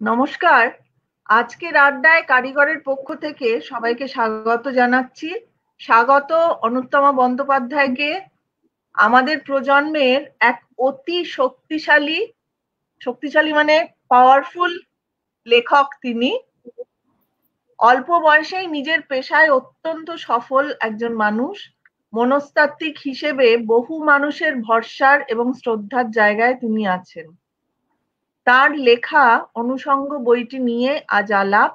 নমস্কার। আজকের আড্ডায় কারিগরের পক্ষ থেকে সবাইকে স্বাগত জানাচ্ছি। স্বাগত অনুত্তমা বন্দ্যোপাধ্যায়কে। আমাদের প্রজন্মের এক অতি শক্তিশালী শক্তিশালী মানে পাওয়ারফুল লেখক তিনি। অল্প বয়সেই নিজের পেশায় অত্যন্ত সফল একজন মানুষ। মনস্তাত্ত্বিক হিসেবে বহু মানুষের ভরসার এবং শ্রদ্ধার জায়গায় তিনি আছেন। তার লেখা অনুষঙ্গ বইটি নিয়ে আজ আলাপ।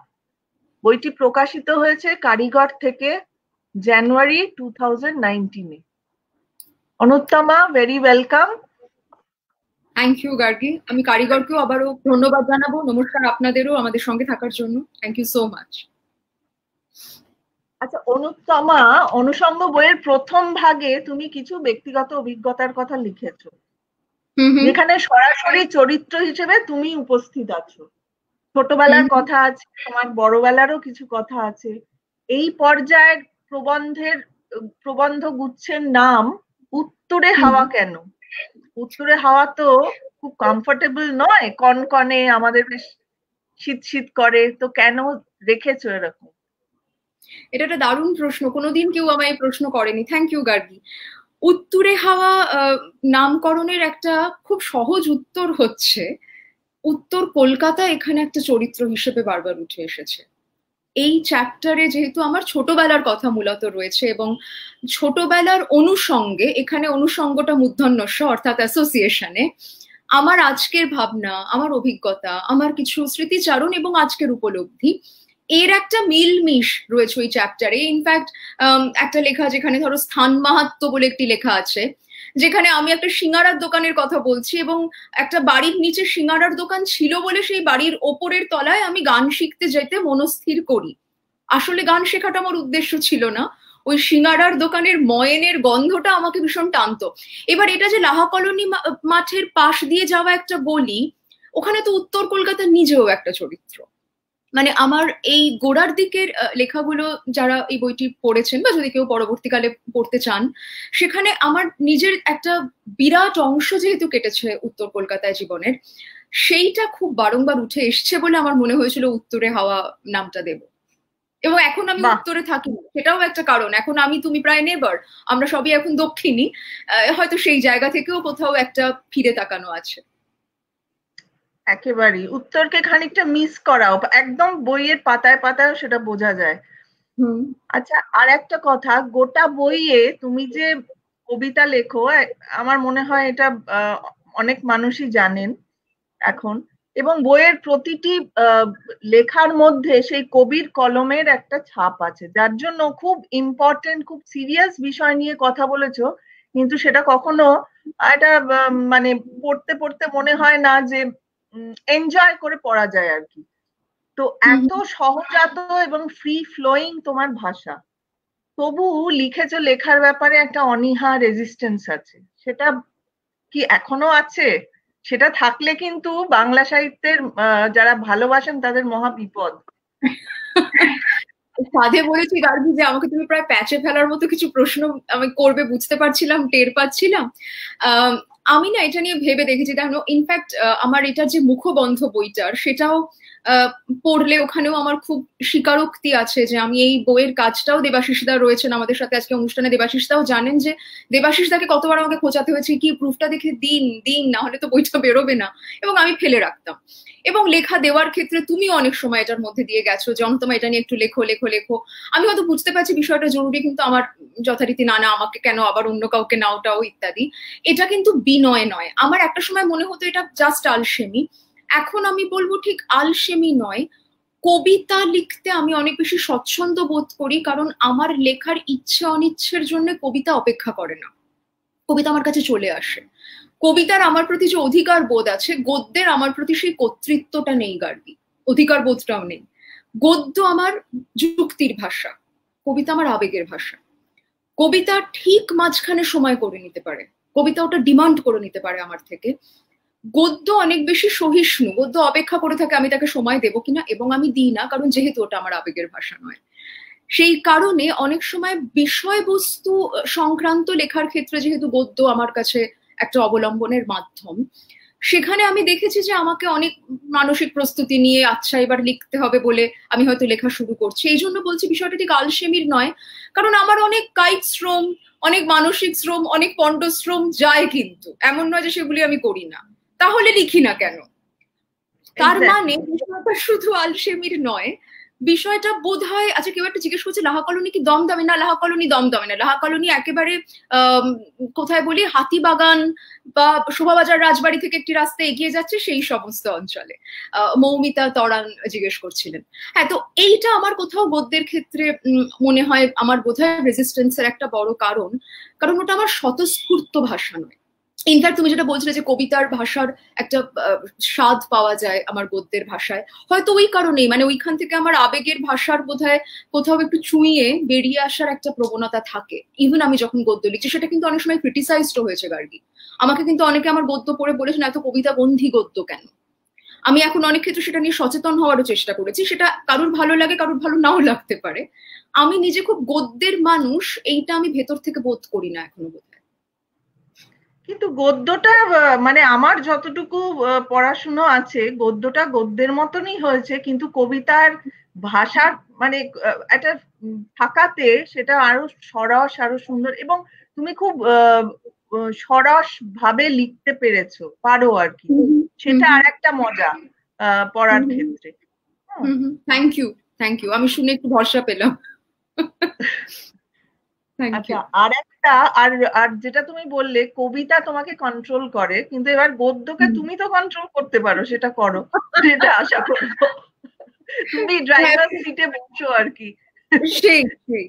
বইটি প্রকাশিত হয়েছে কারিগর থেকে January two thousand নাইনটিনে Anuttama very welcome thank you Gargi আমি কারিগরকেও আবারও ধন্যবাদ জানাব। নমস্কার আপনাদেরও আমাদের সঙ্গে থাকার জন্য। থ্যাংক ইউ সো মাচ আচ্ছা অনুত্তমা অনুষঙ্গ বইয়ের প্রথম ভাগে তুমি কিছু ব্যক্তিগত অভিজ্ঞতার কথা লিখেছো। যেখানে সরাসরি চরিত্র হিসেবে তুমি উপস্থিত আছো। ছোটবেলার কথা আছে তোমার বড়বেলারও কিছু কথা আছে। এই পর্যায়ের প্রবন্ধের প্রবন্ধ গুচ্ছের নাম উত্তরে হাওয়া কেন? উত্তরে হাওয়া তো খুব কমফোর্টেবল নয় কনকনে আমাদের বেশ শীত শীত করে তো কেন রেখেছো এরকম? এটা একটা দারুণ প্রশ্ন। কোনোদিন কেউ আমায় প্রশ্ন করেনি। Thank you Gargi. উত্তরে হাওয়া নামকরণের একটা খুব সহজ উত্তর হচ্ছে, উত্তর কলকাতা এখানে একটা চরিত্র হিসেবে বারবার উঠে এসেছে। এই চ্যাপ্টারে যেহেতু আমার ছোটবেলার কথা মূলত রয়েছে এবং ছোটবেলার অনুষঙ্গে এখানে অনুষঙ্গটা মূর্ধন্যস্য অর্থাৎ অ্যাসোসিয়েশনে আমার আজকের ভাবনা, আমার অভিজ্ঞতা, আমার কিছু স্মৃতিচারণ এবং আজকের উপলব্ধি এর একটা মিলমিশ রয়েছে ওই চ্যাপ্টারে ইনফ্যাক্ট একটা লেখা যেখানে ধরো স্থান মাহাত্ম বলে একটি লেখা আছে, যেখানে আমি একটা সিঙ্গারার দোকানের কথা বলছি এবং একটা বাড়ির নিচে সিঙ্গারার দোকান ছিল বলে সেই বাড়ির ওপরের তলায় আমি গান শিখতে যেতে মনস্থির করি। আসলে গান শেখাটা আমার উদ্দেশ্য ছিল না। ওই সিঙ্গারার দোকানের ময়নের গন্ধটা আমাকে ভীষণ টানতো। এবার এটা যে লাহা কলোনি মাঠের পাশ দিয়ে যাওয়া একটা গলি, ওখানে তো উত্তর কলকাতার নিজেও একটা চরিত্র। মানে আমার এই গোড়ার দিকের লেখাগুলো যারা এই বইটি পড়েছেন বা যদি কেউ পরবর্তীকালে পড়তে চান সেখানে আমার নিজের একটা বিরাট অংশ যেহেতু কেটেছে উত্তর কলকাতায় জীবনের সেইটা খুব বারংবার উঠে এসছে বলে আমার মনে হয়েছিল উত্তরে হাওয়া নামটা দেব। এবং এখন আমি উত্তরে থাকি সেটাও একটা কারণ। এখন আমি তুমি প্রায় নেবার আমরা সবই এখন দক্ষিণী হয়তো সেই জায়গা থেকেও কোথাও একটা ফিরে তাকানো আছে। একেবারেই। উত্তরকে খানিকটা মিস করাও একদম বইয়ের পাতায় পাতায় সেটা বোঝা যায়। আচ্ছা আর একটা কথা গোটা বইয়ে তুমি যে কবিতা লেখো আমার মনে হয় এটা অনেক মানুষই জানেন এখন। এবং বইয়ের প্রতিটি লেখার মধ্যে সেই কবির কলমের একটা ছাপ আছে যার জন্য খুব ইম্পর্টেন্ট খুব সিরিয়াস বিষয় নিয়ে কথা বলেছ। কিন্তু সেটা কখনো এটা মানে পড়তে পড়তে মনে হয় না যে এনজয় করে পড়া যায় আর কি তো এত সহজাত এবং ফ্রি ফ্লোয়িং তোমার ভাষা। তবু লিখেছো লেখার ব্যাপারে একটা অনীহা রেজিস্টেন্স আছে। সেটা কি এখনও আছে? সেটা থাকলে কিন্তু বাংলা সাহিত্যের যারা ভালোবাসেন তাদের মহা বিপদ। সাধে বলেছি গার্গি যে আমাকে তুমি প্রায় প্যাচে ফেলার মতো কিছু প্রশ্ন আমি করবে বুঝতে পারছিলাম টের পাচ্ছিলাম। আমি না এটা নিয়ে ভেবে দেখেছি দেখো ইনফ্যাক্ট আমার এটা যে মুখবন্ধ বইটার সেটাও পড়লে ওখানেও আমার খুব স্বীকারোক্তি আছে যে আমি এই বইয়ের কাজটাও দেবাশিসদা রয়েছেন আমাদের সাথে আজকে অনুষ্ঠানে। দেবাশিসদাও জানেন যে দেবাশিসদাকে কতবার আমাকে খোঁচাতে হয়েছে কি প্রুফটা দেখে দিন দিন, না হলে তো বইটা বেরোবে না। এবং আমি ফেলে রাখতাম। এবং লেখা দেওয়ার ক্ষেত্রে তুমি অনেক সময় এটার মধ্যে দিয়ে গেছো যখন তোমার এটা নিয়ে একটু লেখো লেখো লেখো। আমি হয়তো বুঝতে পারছি বিষয়টা জরুরি, কিন্তু আমার যথারীতি না না, আমাকে কেন আবার অন্য কাউকে নাওটাও ইত্যাদি। এটা কিন্তু বিনয় নয়। আমার একটা সময় মনে হতো এটা জাস্ট আলসেমি। এখন আমি বলব ঠিক আলসেমি নয়। কবিতা লিখতে আমি অনেক বেশি স্বচ্ছন্দ বোধ করি, কারণ আমার লেখার ইচ্ছে অনিচ্ছের জন্য কবিতা অপেক্ষা করে না। কবিতা আমার কাছে চলে আসে। কবিতার আমার প্রতি যে অধিকার বোধ আছে, গদ্যের আমার প্রতি সেই কর্তৃত্বটা নেই গার্গি। অধিকার বোধটাও নেই। গদ্য আমার যুক্তির ভাষা, কবিতা আমার আবেগের ভাষা। কবিতা ঠিক মাঝখানে সময় করে নিতে পারে। কবিতা ওটা ডিমান্ড করে নিতে পারে আমার থেকে। গদ্য অনেক বেশি সহিষ্ণু। গদ্য অপেক্ষা করে থাকে, আমি তাকে সময় দেবো কিনা এবং আমি দিই না, কারণ যেহেতু ওটা আমার আবেগের ভাষা নয়। সেই কারণে অনেক সময় বিষয়বস্তু সংক্রান্ত লেখার ক্ষেত্রে যেহেতু গদ্য আমার কাছে একটা অবলম্বনের মাধ্যম, সেখানে আমি দেখেছি যে আমাকে অনেক মানসিক প্রস্তুতি নিয়ে আচ্ছা এবার লিখতে হবে বলে আমি হয়তো লেখা শুরু করছি। এই জন্য বলছি বিষয়টা ঠিক আলসেমির নয়, কারণ আমার অনেক কায়িক শ্রম, অনেক মানসিক শ্রম, অনেক পণ্ডশ্রম যায় কিন্তু। এমন নয় যে সেগুলি আমি করি না। তাহলে লিখি না কেন? তার মানে বিষয়টা শুধু আলসেমির নয় বিষয়টা বোধ হয় আচ্ছা কেউ একটা জিজ্ঞেস করছে লাহা কলোনি কি দম দামে না লাহা কলোনি দম দামে না। লাহা কলোনি একেবারে কোথায় বলি হাতিবাগান বা শোভাবাজার রাজবাড়ি থেকে একটি রাস্তা এগিয়ে যাচ্ছে সেই সমস্ত অঞ্চলে। মৌমিতা তরান জিজ্ঞেস করছিলেন। হ্যাঁ তো এইটা আমার কোথাও গদ্যের ক্ষেত্রে মনে হয় আমার বোধ হয় রেজিস্ট্যান্সের একটা বড় কারণ। কারণ ওটা আমার স্বতঃস্ফূর্ত ভাষা নয়। ইনফ্যাক্ট তুমি যেটা বলছিলে যে কবিতার ভাষার একটা স্বাদ পাওয়া যায় আমার গদ্যের ভাষায়, হয়তো ওই কারণেই মানে ওইখান থেকে আমার আবেগের ভাষার বোধহয় কোথাও একটু চুইয়ে বেরিয়ে আসার একটা প্রবণতা থাকে। ইভেন আমি যখন গদ্য লিখছি, সেটা কিন্তু অনেক সময় ক্রিটিসাইজড হয়েছে গার্গি। আমাকে কিন্তু অনেকে আমার গদ্য পড়ে বলেছেন, এত কবিতা বন্ধি গদ্য কেন? আমি এখন অনেক ক্ষেত্রে সেটা নিয়ে সচেতন হওয়ারও চেষ্টা করেছি, সেটা কারোর ভালো লাগে, কারুর ভালো নাও লাগতে পারে। আমি নিজে খুব গদ্যের মানুষ, এইটা আমি ভেতর থেকে বোধ করি না এখনও বোধ কিন্তু গদ্যটা মানে আমার যতটুকু পড়াশুনো আছে গদ্যটা গদ্যের মতনই হয়েছে কিন্তু কবিতার ভাষার মানে একটা থাকাতে সেটা আরও সরস আরও সুন্দর এবং তুমি খুব সরস ভাবে লিখতে পেরেছ পারো আর কি। সেটা আর একটা মজা পড়ার ক্ষেত্রে। থ্যাংক ইউ থ্যাংক ইউ আমি শুনে একটু ভরসা পেলাম। আচ্ছা আর একটা আর আর যেটা তুমি বললে কবিতা তোমাকে কন্ট্রোল করে কিন্তু এবার গদ্যকে তুমি তো কন্ট্রোল করতে পারো সেটা করো সেটা আশা করব। তুমি ড্রাইভার সিটে বসো আর কি। সেই সেই।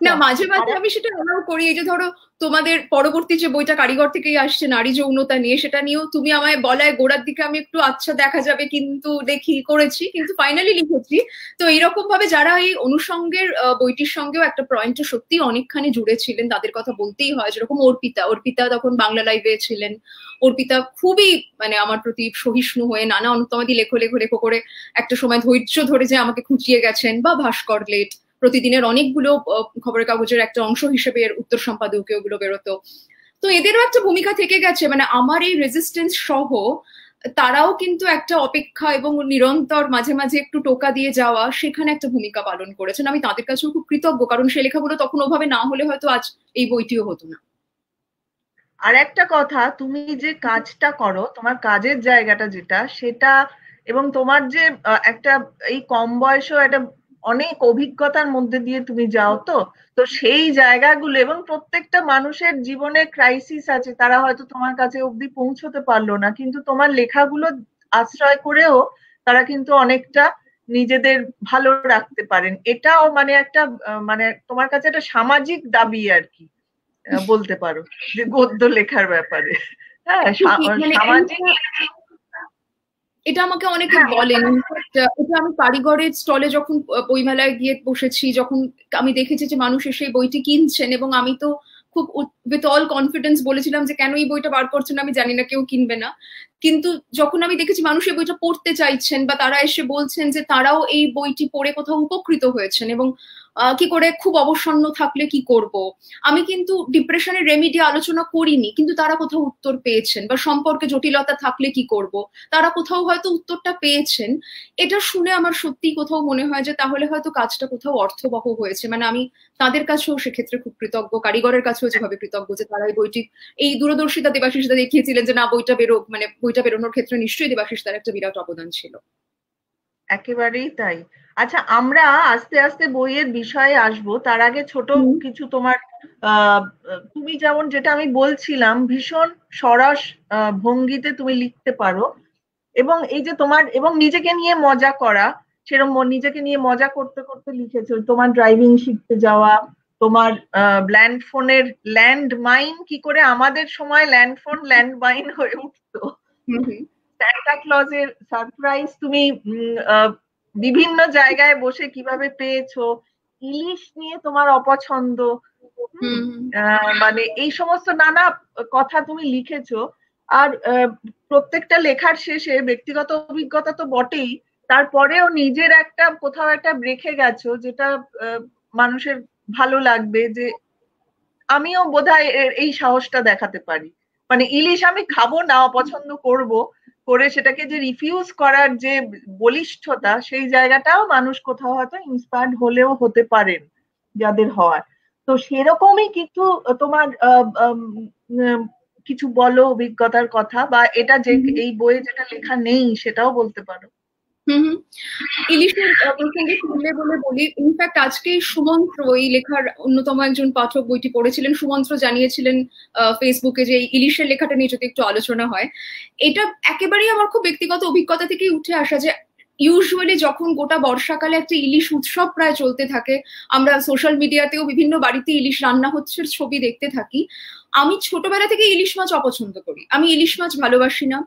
না মাঝে মাঝে আমি সেটা অ্যালাউ করি এই যে ধরো তোমাদের পরবর্তী যে বইটা কারিগর থেকেই আসছে নারী যৌনতা নিয়ে সেটা নিয়েও তুমি আমায় বলায় গোড়ার দিকে আমি একটু আচ্ছা দেখা যাবে কিন্তু দেখি করেছি। কিন্তু ফাইনালি লিখেছি। তো এইরকম ভাবে যারা এই অনুষঙ্গের বইটির সঙ্গেও একটা পয়েন্টে সত্যি অনেকখানি জুড়ে ছিলেন তাদের কথা বলতেই হয়। যেরকম অর্পিতা অর্পিতা তখন বাংলা লাইভে ছিলেন। অর্পিতা খুবই মানে আমার প্রতি সহিষ্ণু হয়ে নানা অনুত্তমাদি লেখো লেখো লেখো করে একটা সময় ধৈর্য ধরে যে আমাকে খুঁচিয়ে গেছেন বা ভাস্কর লেট প্রতিদিনের অনেকগুলো খবরের কাগজের একটা অংশ হিসেবে এর উত্তর সম্পাদকীয়গুলো বেরোতো। তো এদেরও একটা ভূমিকা থেকে গেছে মানে আমার এই রেজিস্টেন্স সহ তারাও কিন্তু একটা অপেক্ষা এবং নিরন্তর মাঝে মাঝে একটু টোকা দিয়ে যাওয়া সেখানে একটা ভূমিকা পালন করেছেন। আমি তাদের কাছেও খুব কৃতজ্ঞ, কারণ সে লেখাগুলো তখন ওভাবে না হলে হয়তো আজ এই বইটিও হতো না। আর একটা কথা, তুমি যে কাজটা করো, তোমার কাজের জায়গাটা যেটা, সেটা এবং তোমার যে একটা এই কম বয়সেও একটা অনেক অভিজ্ঞতার মধ্যে দিয়ে তুমি যাও তো। তো সেই জায়গাগুলো এবং প্রত্যেকটা মানুষের জীবনে ক্রাইসিস আছে তারা হয়তো তোমার কাছে অব্দি পৌঁছতে পারল না। কিন্তু তোমার লেখাগুলো আশ্রয় করেও তারা কিন্তু অনেকটা নিজেদের ভালো রাখতে পারেন। এটাও মানে একটা মানে তোমার কাছে একটা সামাজিক দাবি আর কি বলতে পারো যে গদ্য লেখার ব্যাপারে। হ্যাঁ মানে সামাজিক এটা আমাকে অনেকে হ্যাঁ, বলেন এটা আমি কারিগরের স্টলে যখন বইমেলায় গিয়ে বসেছি যখন আমি দেখেছি যে মানুষ এসে বইটি কিনছেন এবং আমি তো খুব উইথ অল কনফিডেন্স বলেছিলাম যে কেন এই বইটা বার করছেন আমি জানি না কেউ কিনবে না। কিন্তু যখন আমি দেখেছি মানুষ এই বইটা পড়তে চাইছেন বা তারা এসে বলছেন যে তারাও এই বইটি পড়ে কোথাও উপকৃত হয়েছেন এবং কি করে খুব অবসন্ন থাকলে কি করব? আমি কিন্তু ডিপ্রেশনের রেমিডি আলোচনা করিনি, কিন্তু তারা কোথাও উত্তর পেয়েছেন বা সম্পর্কে জটিলতা থাকলে কি করব? তারা কোথাও হয়তো উত্তরটা পেয়েছেন। এটা শুনে আমার সত্যি কোথাও মনে হয় যে তাহলে হয়তো কাজটা কোথাও অর্থবহ হয়েছে। মানে আমি তাদের কাছেও সেক্ষেত্রে খুব কৃতজ্ঞ, কারিগরের কাছেও যেভাবে কৃতজ্ঞ যে তারা এই বইটি, এই দূরদর্শিতা দেবাশিসটা দেখিয়েছিলেন যে না, বইটা বেরো মানে বইটা বেরোনোর ক্ষেত্রে নিশ্চয়ই দেবাশিস তার একটা বিরাট অবদান ছিল। একেবারেই তাই। আচ্ছা আমরা আস্তে আস্তে বইয়ের বিষয়ে আসব। তার আগে ছোট কিছু তোমার তুমি যেমন যেটা আমি বলছিলাম ভীষণ সরস ভঙ্গিতে তুমি লিখতে পারো। এবং এই যে তোমার এবং নিজেকে নিয়ে মজা করা সেরকম নিজেকে নিয়ে মজা করতে করতে লিখেছো। তোমার ড্রাইভিং শিখতে যাওয়া তোমার ল্যান্ড ফোনের ল্যান্ড মাইন কি করে আমাদের সময় ল্যান্ড ফোন ল্যান্ড মাইন হয়ে উঠতো। স্যান্টা ক্লজের সারপ্রাইজ তুমি বিভিন্ন জায়গায় বসে কীভাবে পেয়েছ? ইলিশ নিয়ে তোমার অপছন্দ। মানে এই সমস্ত নানা কথা তুমি লিখেছো। আর প্রত্যেকটা লেখার শেষে ব্যক্তিগত অভিজ্ঞতা তো বটেই। তারপরেও নিজের একটা কোথাও একটা রেখে গেছো যেটা মানুষের ভালো লাগবে যে আমিও বোধহয় এই সাহসটা দেখাতে পারি। মানে ইলিশ আমি খাব না অপছন্দ করব। করে সেটাকে যে রিফিউজ করার যে বলিষ্ঠতা সেই জায়গাটাও মানুষ কোথাও হয়তো ইন্সপায়ার্ড হলেও হতে পারেন যাদের হওয়ার। তো সেরকমই কিন্তু তোমার কিছু বলো অভিজ্ঞতার কথা বা এটা যে এই বইয়ে যেটা লেখা নেই সেটাও বলতে পারো। ইলিশের বলে বলি ইনফ্যাক্ট সুমন্ত্র এই লেখার অন্যতম একজন পাঠক বইটি পড়েছিলেন। সুমন্ত্র জানিয়েছিলেন ফেসবুকে যে ইলিশের লেখাটা একটু আলোচনা হয়। এটা একেবারেই আমার খুব ব্যক্তিগত অভিজ্ঞতা থেকেই উঠে আসা যে ইউজুয়ালি যখন গোটা বর্ষাকালে একটা ইলিশ উৎসব প্রায় চলতে থাকে, আমরা সোশ্যাল মিডিয়াতেও বিভিন্ন বাড়িতে ইলিশ রান্না হচ্ছে ছবি দেখতে থাকি। আমি ছোটবেলা থেকে ইলিশ মাছ অপছন্দ করি। আমি ইলিশ মাছ ভালোবাসি না।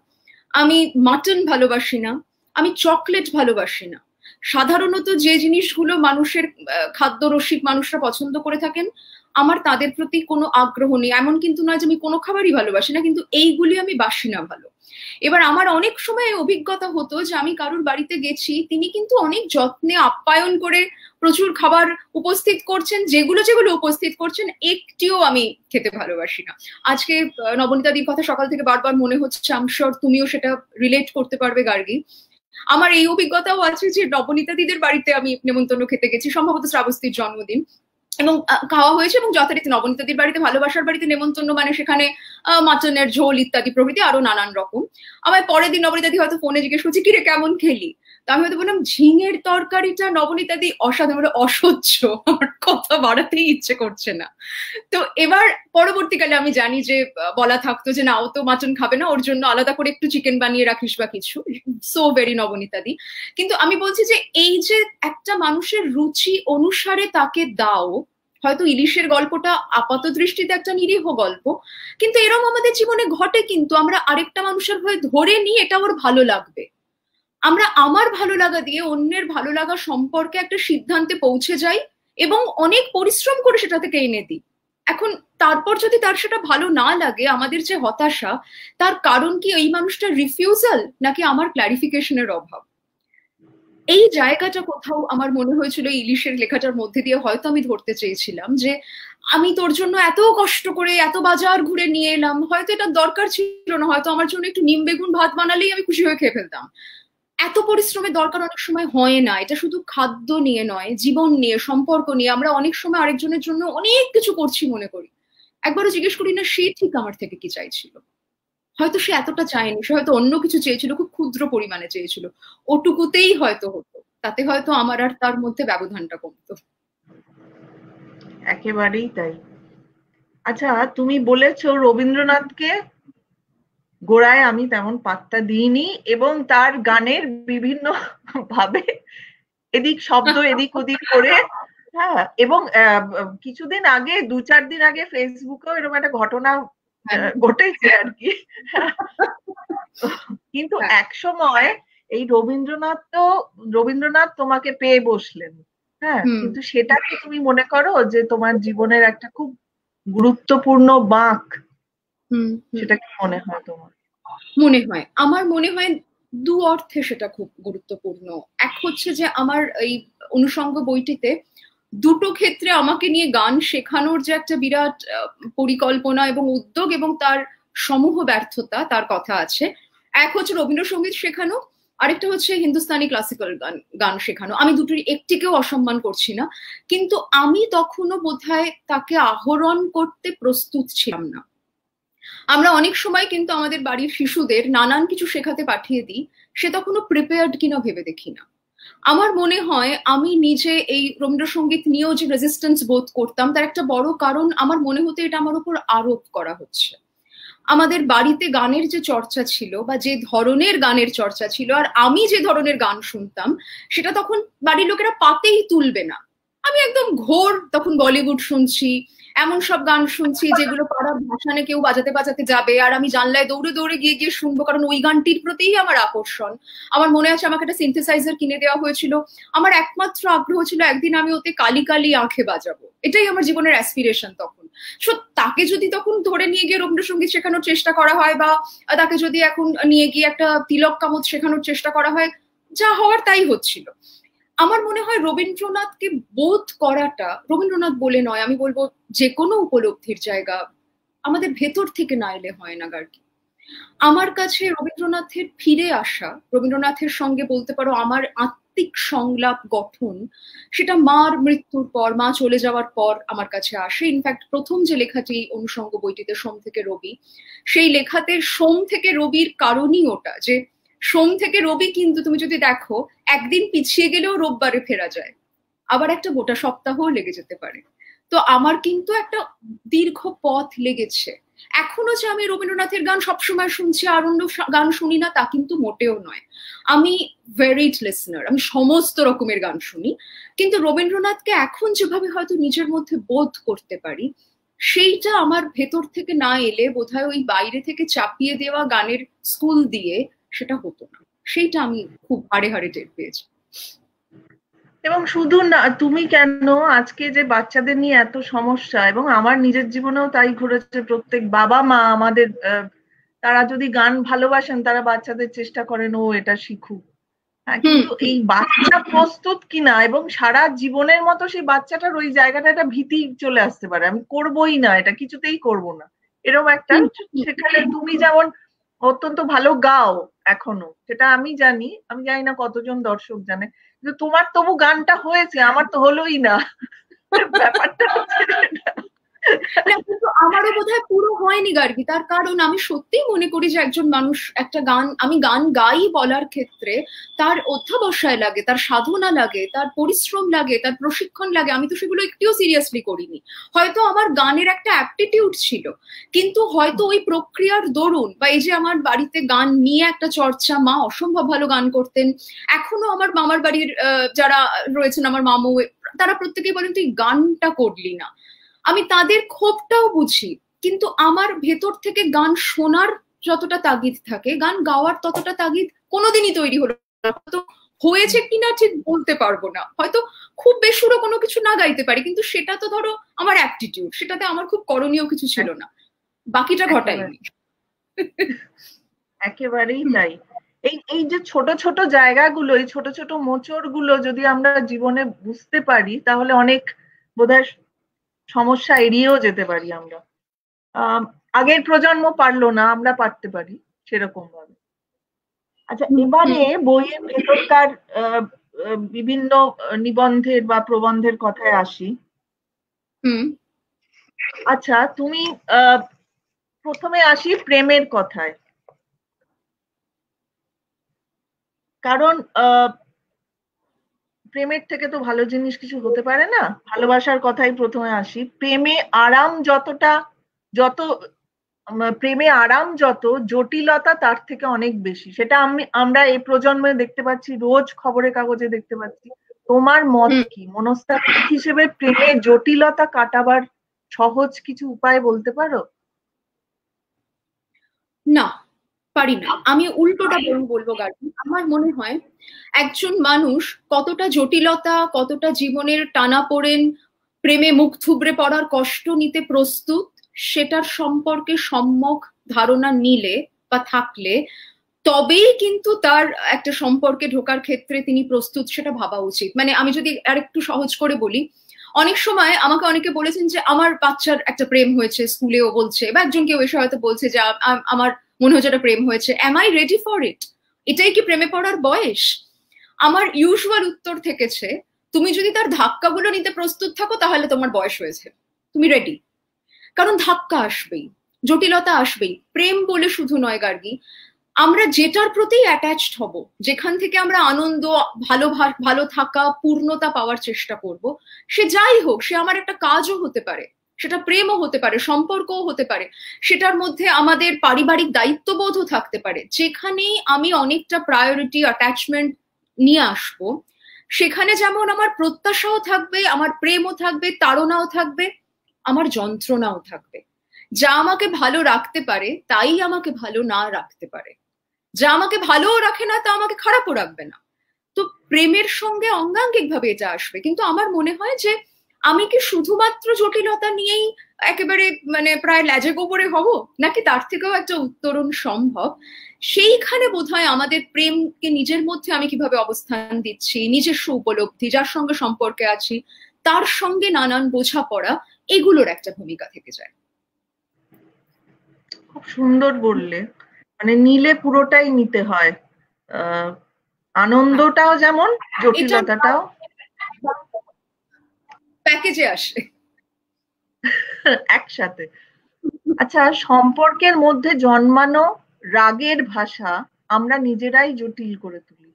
আমি মাটন ভালোবাসি না। আমি চকলেট ভালোবাসি না। সাধারণত যে জিনিসগুলো মানুষের খাদ্য রসিক মানুষরা পছন্দ করে থাকেন, আমার তাদের প্রতি কোনো আগ্রহ নেই। এমন কিন্তু নয় যে আমি কোনো খাবারই ভালোবাসি না, কিন্তু এইগুলি আমি বাসি না ভালো। এবার আমার অনেক সময় অভিজ্ঞতা হতো যে আমি কারোর বাড়িতে গেছি, তিনি কিন্তু অনেক যত্নে আপ্যায়ন করে প্রচুর খাবার উপস্থিত করছেন, যেগুলো যেগুলো উপস্থিত করছেন, একটিও আমি খেতে ভালোবাসি না। আজকে নবনীতাদির কথা সকাল থেকে বারবার মনে হচ্ছে আমশর তুমিও সেটা রিলেট করতে পারবে, গার্গী। আমার এই অভিজ্ঞতাও আছে যে নবনীতা দিদের বাড়িতে আমি নেমন্তন্ন খেতে গেছি, সম্ভবত শ্রাবস্তির জন্মদিন। এবং খাওয়া হয়েছে এবং যথারীতি নবনীতাদির বাড়িতে ভালোবাসার বাড়িতে নেমন্তন্ন মানে সেখানে মাচনের ঝোল ইত্যাদি প্রভৃতি আরও নানান রকম। আমার পরের দিন নবনীতাদি হয়তো ফোনে জিজ্ঞেস করছি, কিরে, কেমন খেলি? তো আমি হয়তো বললাম, ঝিঙের তরকারিটা নবনীতাদি অসাধারণ মানে অসহ্য। আমার কথা বাড়াতেই ইচ্ছে করছে না। তো এবার পরবর্তীকালে আমি জানি যে, বলা থাকতো যে, না, ও তো মাটন খাবে না, ওর জন্য আলাদা করে একটু চিকেন বানিয়ে রাখিস বা কিছু। সো ভেরি নবনীতাদি কিন্তু আমি বলছি যে, এই যে একটা মানুষের রুচি অনুসারে তাকে দাও, হয়তো ইলিশের গল্পটা আপাত দৃষ্টিতে একটা নিরীহ গল্প, কিন্তু এরম আমাদের জীবনে ঘটে কিন্তু আমরা আরেকটা মানুষের হয়ে ধরে নিই, এটা ওর ভালো লাগবে। আমরা আমার ভালো লাগা দিয়ে অন্যের ভালো লাগা সম্পর্কে একটা সিদ্ধান্তে পৌঁছে যাই এবং অনেক পরিশ্রম করে সেটা থেকে এনে দিই। এখন তারপর যদি তার সেটা ভালো না লাগে, আমাদের যে হতাশা, তার কারণ কি এই মানুষটার রিফিউজাল নাকি আমার ক্লারিফিকেশনের অভাব? এই জায়গাটা কোথাও আমার মনে হয়েছিল ইলিশের লেখাটার মধ্যে দিয়ে হয়তো আমি ধরতে চেয়েছিলাম যে আমি তোর জন্য এত কষ্ট করে এত বাজার ঘুরে নিয়ে এলাম, হয়তো এটা দরকার ছিল না, হয়তো আমার জন্য একটু নিম বেগুন ভাত বানালেই আমি খুশি হয়ে খেয়ে ফেলতাম। এত পরিশ্রমের দরকার অনেক সময় হয় না। এটা শুধু খাদ্য নিয়ে নয়, জীবন নিয়ে, সম্পর্ক নিয়ে। আমরা অনেক সময় আরেকজনের জন্য অনেক কিছু করছি মনে করি। একবারও জিজ্ঞেস করি, না, সে ঠিক আমার থেকে কি চাইছিল? হয়তো সে এতটা চায়নি, সে হয়তো অন্য কিছু চেয়েছিল, খুব ক্ষুদ্র পরিমাণে চেয়েছিল। ওটুকুতেই হয়তো হতো। তাতে হয়তো আমার আর তার মধ্যে ব্যবধানটা কমতো। একেবারেই তাই। আচ্ছা তুমি বলেছ রবীন্দ্রনাথকে গোড়ায় আমি তেমন পাত্তা দিইনি এবং তার গানের বিভিন্ন ভাবে এদিক শব্দ এদিক ওদিক করে হ্যাঁ এবং কিছুদিন আগে দু চার দিন আগে ফেসবুকেও এরকম একটা ঘটনা হ্যাঁ। ঘটেছে আর কি কিন্তু হ্যাঁ। এক সময় এই রবীন্দ্রনাথ তো রবীন্দ্রনাথ তোমাকে পেয়ে বসলেন হ্যাঁ কিন্তু সেটা কি তুমি মনে করো যে তোমার জীবনের একটা খুব গুরুত্বপূর্ণ বাঁক সেটা কি মনে হয় তোমার? মনে হয়। আমার মনে হয় দু অর্থে সেটা খুব গুরুত্বপূর্ণ। এক হচ্ছে যে আমার এই অনুষঙ্গ বইটিতে দুটো ক্ষেত্রে আমাকে নিয়ে গান শেখানোর যে একটা বিরাট পরিকল্পনা এবং উদ্যোগ এবং তার সমূহ ব্যর্থতা তার কথা আছে। এক হচ্ছে রবীন্দ্রসঙ্গীত শেখানো আরেকটা হচ্ছে হিন্দুস্তানি ক্লাসিক্যাল গান গান শেখানো। আমি দুটোর একটিকেও অসম্মান করছি না। কিন্তু আমি তখনও বোধহয় তাকে আহরণ করতে প্রস্তুত ছিলাম না। আমরা অনেক সময় কিন্তু আমাদের বাড়ির শিশুদের নানান কিছু শেখাতে পাঠিয়ে দিই, সে তখনও প্রিপেয়ার্ড কিনা ভেবে দেখি না। আমার মনে হয় আমি নিজে এই রবীন্দ্রসঙ্গীত নিয়েও যে রেজিস্ট্যান্স বোধ করতাম, তার একটা বড় কারণ আমার মনে হতো এটা আমার উপর আরোপ করা হচ্ছে। আমাদের বাড়িতে গানের যে চর্চা ছিল বা যে ধরনের গানের চর্চা ছিল, আর আমি যে ধরনের গান শুনতাম, সেটা তখন বাড়ির লোকেরা পাতেই তুলবে না। আমি একদম ঘোর তখন বলিউড শুনছি এমন সব গান শুনছি যেগুলো পাড়ার ভাষানে কেউ বাজাতে বাজাতে যাবে, আর আমি জানলায় দৌড়ে দৌড়ে গিয়ে গিয়ে শুনব, কারণ ওই গানটির প্রতিই আমার আকর্ষণ। আমার মনে আছে আমাকে একটা সিনথেসাইজার কিনে দেওয়া হয়েছিল। আমার একমাত্র আগ্রহ ছিল একদিন আমি ওতে কালি কালি আঁখে বাজাবো। এটাই আমার জীবনের অ্যাসপিরেশন তখন। সো তাকে যদি তখন ধরে নিয়ে গিয়ে রবীন্দ্রসঙ্গীত শেখানোর চেষ্টা করা হয় বা তাকে যদি এখন নিয়ে গিয়ে একটা তিলক কামত শেখানোর চেষ্টা করা হয়, যা হওয়ার তাই হচ্ছিল। আমার মনে হয় রবীন্দ্রনাথকে বোধ করাটা, রবীন্দ্রনাথ বলে নয়, আমি বলব যে কোনো উপলব্ধির জায়গা আমাদের ভেতর থেকে না এলে হয় না, গার্গি। আমার কাছে রবীন্দ্রনাথের ফিরে আসা, রবীন্দ্রনাথের সঙ্গে বলতে পারো আমার আত্মিক সংলাপ গঠন, সেটা মার মৃত্যুর পর, মা চলে যাওয়ার পর আমার কাছে আসে। ইনফ্যাক্ট প্রথম যে লেখাটি অনুষঙ্গ বইটিতে সোম থেকে রবি, সেই লেখাতে সোম থেকে রবির কারণই ওটা যে সোম থেকে রবি কিন্তু তুমি যদি দেখো, একদিন পিছিয়ে গেলেও রোববারে ফেরা যায়। আবার একটা গোটা সপ্তাহও লেগে যেতে পারে। তো আমার কিন্তু একটা দীর্ঘ পথ লেগেছে। এখনও যে আমি রবীন্দ্রনাথের গান সবসময় শুনছি আর অন্য গান শুনি না, তা কিন্তু মোটেও নয়। আমি ভেরিড লিসনার আমি সমস্ত রকমের গান শুনি। কিন্তু রবীন্দ্রনাথকে এখন যেভাবে হয়তো নিজের মধ্যে বোধ করতে পারি, সেইটা আমার ভেতর থেকে না এলে বোধহয় ওই বাইরে থেকে চাপিয়ে দেওয়া গানের স্কুল দিয়ে সেটা হতো না। সেইটা আমি খুব হাড়ে হাড়ে টের পেয়েছি। এবং শুধু না তুমি কেন আজকে যে বাচ্চাদের নিয়ে এত সমস্যা এবং আমার নিজের জীবনেও তাই ঘটেছে প্রত্যেক বাবা মা আমাদের তারা যদি গান ভালোবাসেন তারা বাচ্চাদের চেষ্টা করেন ও এটা শিখুক। হ্যাঁ কিন্তু এই বাচ্চা প্রস্তুত কিনা এবং সারা জীবনের মতো সেই বাচ্চাটার ওই জায়গাটা একটা ভীতি চলে আসতে পারে। আমি করবই না এটা কিছুতেই করব না। এরকম একটা সেখানে তুমি যেমন অত্যন্ত ভালো গাও এখনও। সেটা আমি জানি। আমি জানি না কতজন দর্শক জানে। কিন্তু তোমার তবু গানটা হয়েছে, আমার তো হলোই না। ব্যাপারটা আমারও বোধ হয় পুরো হয়নি গার্গি। তার কারণ আমি সত্যিই মনে করি যে একজন মানুষ, একটা গান, আমি গান গাই বলার ক্ষেত্রে তার অধ্যাবসায় লাগে, তার সাধনা লাগে, তার পরিশ্রম লাগে, তার প্রশিক্ষণ লাগে। আমি তো সেগুলো একটিও সিরিয়াসলি করিনি। হয়তো আমার গানের একটা অ্যাপটিটিউড ছিল, কিন্তু হয়তো ওই প্রক্রিয়ার দরুন বা এই যে আমার বাড়িতে গান নিয়ে একটা চর্চা, মা অসম্ভব ভালো গান করতেন, এখনও আমার মামার বাড়ির যারা রয়েছেন, আমার মামু, তারা প্রত্যেকেই বলেন, তুই গানটা করলি না। আমি তাদের ক্ষোভটাও বুঝি, কিন্তু আমার ভেতর থেকে গান শোনার যতটা তাগিদ থাকে, গান গাওয়ার ততটা তাগিদ কোনোদিনই তৈরি হলো তো হয়েছে কিনা ঠিক বলতে পারব না। হয়তো খুব বেসুরো কোনো কিছু না গাইতে পারি, কিন্তু সেটা তো ধরো আমার অ্যাপটিটিউড সেটাতে আমার খুব করণীয় কিছু ছিল না। বাকিটা ঘটাইনি। একেবারেই তাই। এই এই যে ছোট ছোট জায়গাগুলো, এই ছোট ছোট মোচড়গুলো যদি আমরা জীবনে বুঝতে পারি, তাহলে অনেক বোধহয় সমস্যা এড়িয়েও যেতে পারি আমরা। আগের প্রজন্ম পারল না আমরা পারতে পারি সেরকম ভাবে আচ্ছা এবারে বইয়ের ভেতরকার বিভিন্ন নিবন্ধের বা প্রবন্ধের কথায় আসি। আচ্ছা তুমি প্রথমে আসি প্রেমের কথায়। কারণ প্রেমের থেকে তো ভালো জিনিস কিছু হতে পারে না। ভালোবাসার কথাই প্রথমে আসি। প্রেমে আরাম যতটা যত প্রেমে আরাম যত জটিলতা তার থেকে অনেক বেশি। সেটা আমি আমরা এই প্রজন্মে দেখতে পাচ্ছি রোজ খবরের কাগজে দেখতে পাচ্ছি। তোমার মত কি? মনস্তাত্ত্বিক হিসেবে প্রেমে জটিলতা কাটাবার সহজ কিছু উপায় বলতে পারো? না। পারি না। আমি উল্টোটা বলব গার্গি। আমার মনে হয় একজন মানুষ কতটা জটিলতা কতটা জীবনের টানা পড়েন প্রেমে মুখ থুবড়ে পড়ার কষ্ট নিতে প্রস্তুত সেটার সম্পর্কে সম্যক ধারণা নিলে বা থাকলে তবেই কিন্তু তার একটা সম্পর্কে ঢোকার ক্ষেত্রে তিনি প্রস্তুত সেটা ভাবা উচিত। মানে আমি যদি আর একটু সহজ করে বলি অনেক সময় আমাকে অনেকে বলেছেন যে আমার বাচ্চার একটা প্রেম হয়েছে স্কুলেও বলছে বা একজন কেউ এসে হয়তো বলছে যে আমার মনে হচ্ছে প্রেম হয়েছে। Am I ready for it এটাই কি প্রেমে পড়ার বয়স? আমার ইউজুয়াল উত্তর থেকেছে, তুমি যদি তার ধাক্কাগুলো নিতে প্রস্তুত থাকো, তাহলে তোমার বয়স হয়েছে। তুমি রেডি কারণ ধাক্কা আসবেই, জটিলতা আসবেই। প্রেম বলে শুধু নয়, গার্গি, আমরা যেটার প্রতি অ্যাটাচড হব, যেখান থেকে আমরা আনন্দ, ভালো ভালো থাকা, পূর্ণতা পাওয়ার চেষ্টা করব, সে যাই হোক, সে আমার একটা কাজও হতে পারে। সেটা প্রেমও হতে পারে, সম্পর্কও হতে পারে। সেটার মধ্যে আমাদের পারিবারিক দায়িত্ববোধও থাকতে পারে। যেখানেই আমি অনেকটা প্রায়োরিটি অ্যাটাচমেন্ট নিয়ে আসব, সেখানে যেমন আমার প্রত্যাশাও থাকবে, আমার প্রেমও থাকবে, তাড়নাও থাকবে, আমার যন্ত্রণাও থাকবে। যা আমাকে ভালো রাখতে পারে, তাই আমাকে ভালো না রাখতে পারে। যা আমাকে ভালোও রাখে না, তা আমাকে খারাপও রাখবে না। তো প্রেমের সঙ্গে অঙ্গাঙ্গিক ভাবে এটা আসবে। কিন্তু আমার মনে হয় যে আমি কি শুধুমাত্র জটিলতা নিয়েই একেবারে মানে প্রায় ল্যাজে গোবরে হব? নাকি তার থেকেও একটা উত্তরণ সম্ভব? সেইখানে বোধ হয় আমাদের প্রেমকে নিজের মধ্যে আমি কীভাবে অবস্থান দিচ্ছি নিজস্ব উপলব্ধি যার সঙ্গে সম্পর্কে আছি তার সঙ্গে নানান বোঝাপড়া এগুলোর একটা ভূমিকা থেকে যায়। খুব সুন্দর বললে। মানে নিলে পুরোটাই নিতে হয়। আনন্দটাও যেমন জটিলতাটাও প্যাকেজে আসে। একসাথে। আচ্ছা সম্পর্কের মধ্যে জন্মানো রাগের ভাষা আমরা নিজেরাই জটিল করে তুলি।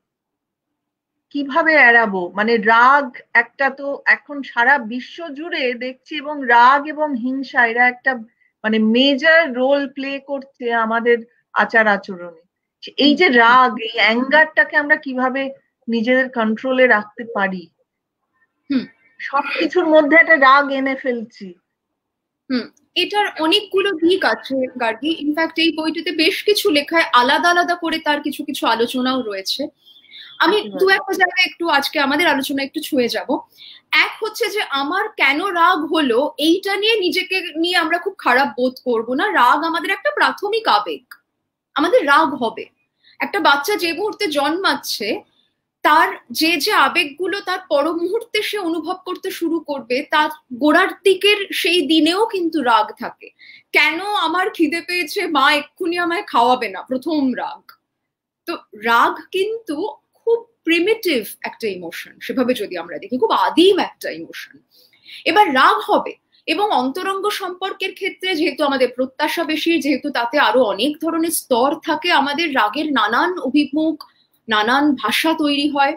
কীভাবে এড়াবো? মানে রাগ একটা তো এখন সারা বিশ্ব জুড়ে দেখছি এবং রাগ এবং হিংসা এরা একটা মানে মেজর রোল প্লে করছে আমাদের আচার আচরণে। এই যে রাগ এই অ্যাঙ্গারটাকে আমরা কীভাবে নিজেদের কন্ট্রোলে রাখতে পারি? সবকিছুর মধ্যে একটা রাগ এনে ফেলছি। হুম এটার অনেকগুলো দিক আছে গার্গি। ইনফ্যাক্ট এই বইটিতে বেশ কিছু লেখায় আলাদা আলাদা করে তার কিছু কিছু আলোচনাও রয়েছে। আমি দু একটা জায়গায় একটু আজকে আমাদের আলোচনা একটু ছুঁয়ে যাব। এক হচ্ছে যে আমার কেন রাগ হলো এইটা নিয়ে নিজেকে নিয়ে আমরা খুব খারাপ বোধ করব না। রাগ আমাদের একটা প্রাথমিক আবেগ। আমাদের রাগ হবে। একটা বাচ্চা যে মুহূর্তে জন্মাচ্ছে তার যে যে আবেগগুলো তার পর মুহূর্তে সে অনুভব করতে শুরু করবে, তার গোড়ার দিকের সেই দিনেও কিন্তু রাগ থাকে। কেন আমার খিদে পেয়েছে? মা এক্ষুনি আমায় খাওয়াবে না। প্রথম রাগ। তো রাগ কিন্তু খুব প্রিমিটিভ একটা ইমোশন সেভাবে যদি আমরা দেখি, খুব আদিম একটা ইমোশন এবার রাগ হবে এবং অন্তরঙ্গ সম্পর্কের ক্ষেত্রে যেহেতু আমাদের প্রত্যাশা বেশি, যেহেতু তাতে আরও অনেক ধরনের স্তর থাকে, আমাদের রাগের নানান অভিমুখ নানান ভাষা তৈরি হয়।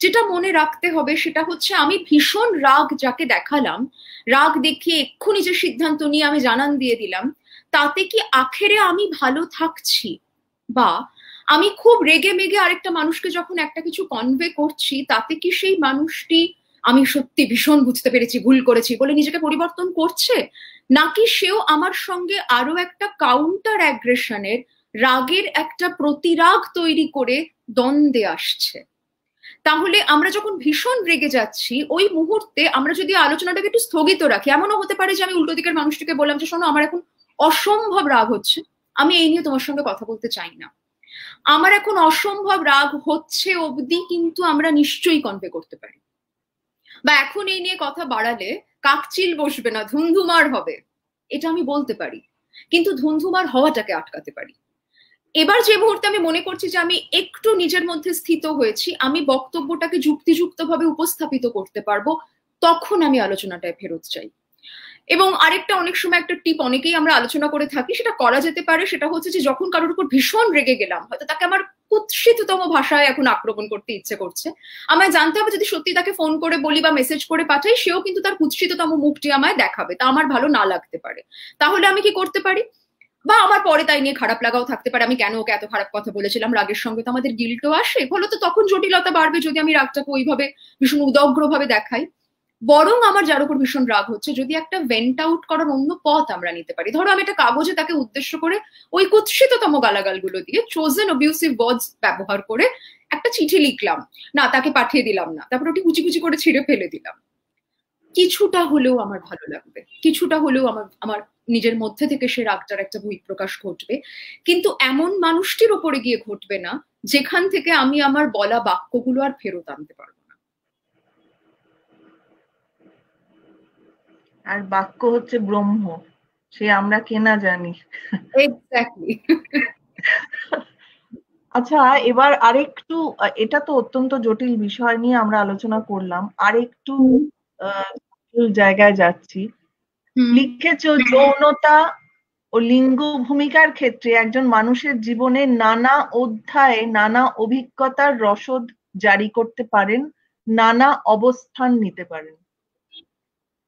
যেটা মনে রাখতে হবে সেটা হচ্ছে আমি ভীষণ রাগ যাকে দেখালাম, রাগ দেখিয়ে এক্ষুনি যে সিদ্ধান্ত নিয়ে আমি জানান দিয়ে দিলাম, তাতে কি আখেরে আমি ভালো থাকছি? বা আমি খুব রেগে মেগে আরেকটা মানুষকে যখন একটা কিছু কনভে করছি, তাতে কি সেই মানুষটি আমি সত্যি ভীষণ বুঝতে পেরেছি, ভুল করেছি বলে নিজেকে পরিবর্তন করছে? নাকি সেও আমার সঙ্গে আরও একটা কাউন্টার অ্যাগ্রেশনের রাগের একটা প্রতিরাগ তৈরি করে দ্বন্দ্বে আসছে। তাহলে আমরা যখন ভীষণ রেগে যাচ্ছি, ওই মুহূর্তে আমরা যদি আলোচনাটাকে একটু স্থগিত রাখি, এমনও হতে পারে যে আমি উল্টো দিকের মানুষটিকে বললাম যে, শোনো, আমার এখন অসম্ভব রাগ হচ্ছে। আমি এই নিয়ে তোমার সঙ্গে কথা বলতে চাই না। আমার এখন অসম্ভব রাগ হচ্ছে অবধি কিন্তু আমরা নিশ্চয়ই কনভে করতে পারি। বা এখন এই নিয়ে কথা বাড়ালে কাকচিল বসবে না, ধুন্ধুমার হবে। এটা আমি বলতে পারি। কিন্তু ধুন্ধুমার হওয়াটাকে আটকাতে পারি। এবার যে মুহূর্তে আমি মনে করছি যে আমি একটু নিজের মধ্যে স্থিত হয়েছি, আমি বক্তব্যটাকে যুক্তিযুক্তভাবে উপস্থাপিত করতে পারব, তখন আমি আলোচনাটায় ফেরত চাই। এবং আরেকটা অনেক সময় একটা টিপ অনেকেই আমরা আলোচনা করে থাকি, সেটা করা যেতে পারে, সেটা হচ্ছে যে যখন কারোর উপর ভীষণ রেগে গেলাম, হয়তো তাকে আমার কুৎসিততম ভাষায় এখন আক্রমণ করতে ইচ্ছে করছে। আমায় জানতে হবে যদি সত্যি তাকে ফোন করে বলি বা মেসেজ করে পাঠাই, সেও কিন্তু তার কুৎসিততম মুখটি আমায় দেখাবে, তা আমার ভালো না লাগতে পারে। তাহলে আমি কি করতে পারি? বা আমার পরে তাই নিয়ে খারাপ লাগাও থাকতে পারে। আমি কেন ওকে এত খারাপ কথা বলেছিলাম? রাগের সঙ্গে তো আমাদের গিল্টও আসে। ফলে তো তখন জটিলতা বাড়বে যদি আমি রাগটাকে ওইভাবে ভীষণ উদগ্র ভাবে দেখাই। বরং আমার যার উপর ভীষণ রাগ হচ্ছে, যদি একটা ভেন্ট আউট করার অন্য পথ আমরা নিতে পারি। ধরো আমি একটা কাগজে তাকে উদ্দেশ্য করে ওই কুৎসিততম গালাগালগুলো দিয়ে চোজেন অবিউসিভ ওয়ার্ডস ব্যবহার করে একটা চিঠি লিখলাম। না, তাকে পাঠিয়ে দিলাম না। তারপর ওটি কুচি কুচি করে ছিঁড়ে ফেলে দিলাম। কিছুটা হলেও আমার ভালো লাগবে। কিছুটা হলেও আমার আমার নিজের মধ্যে থেকে সে রাগটার একটা বহিঃপ্রকাশ ঘটবে। কিন্তু এমন মানুষটির ওপরে গিয়ে ঘটবে না যেখান থেকে আমি আমার বলা বাক্যগুলো আর ফেরত আনতে পারব না। আর বাক্য হচ্ছে ব্রহ্ম সে আমরা কেনা জানি। এক্স্যাক্টলি আচ্ছা এবার আরেকটু এটা তো অত্যন্ত জটিল বিষয় নিয়ে আমরা আলোচনা করলাম। আরেকটু জায়গায় যাচ্ছি। লিখেছ যৌনতা ও লিঙ্গ ভূমিকার ক্ষেত্রে একজন মানুষের জীবনে নানা অধ্যায়ে নানা অভিজ্ঞতার রসদ জারি করতে পারেন নানা অবস্থান নিতে পারেন।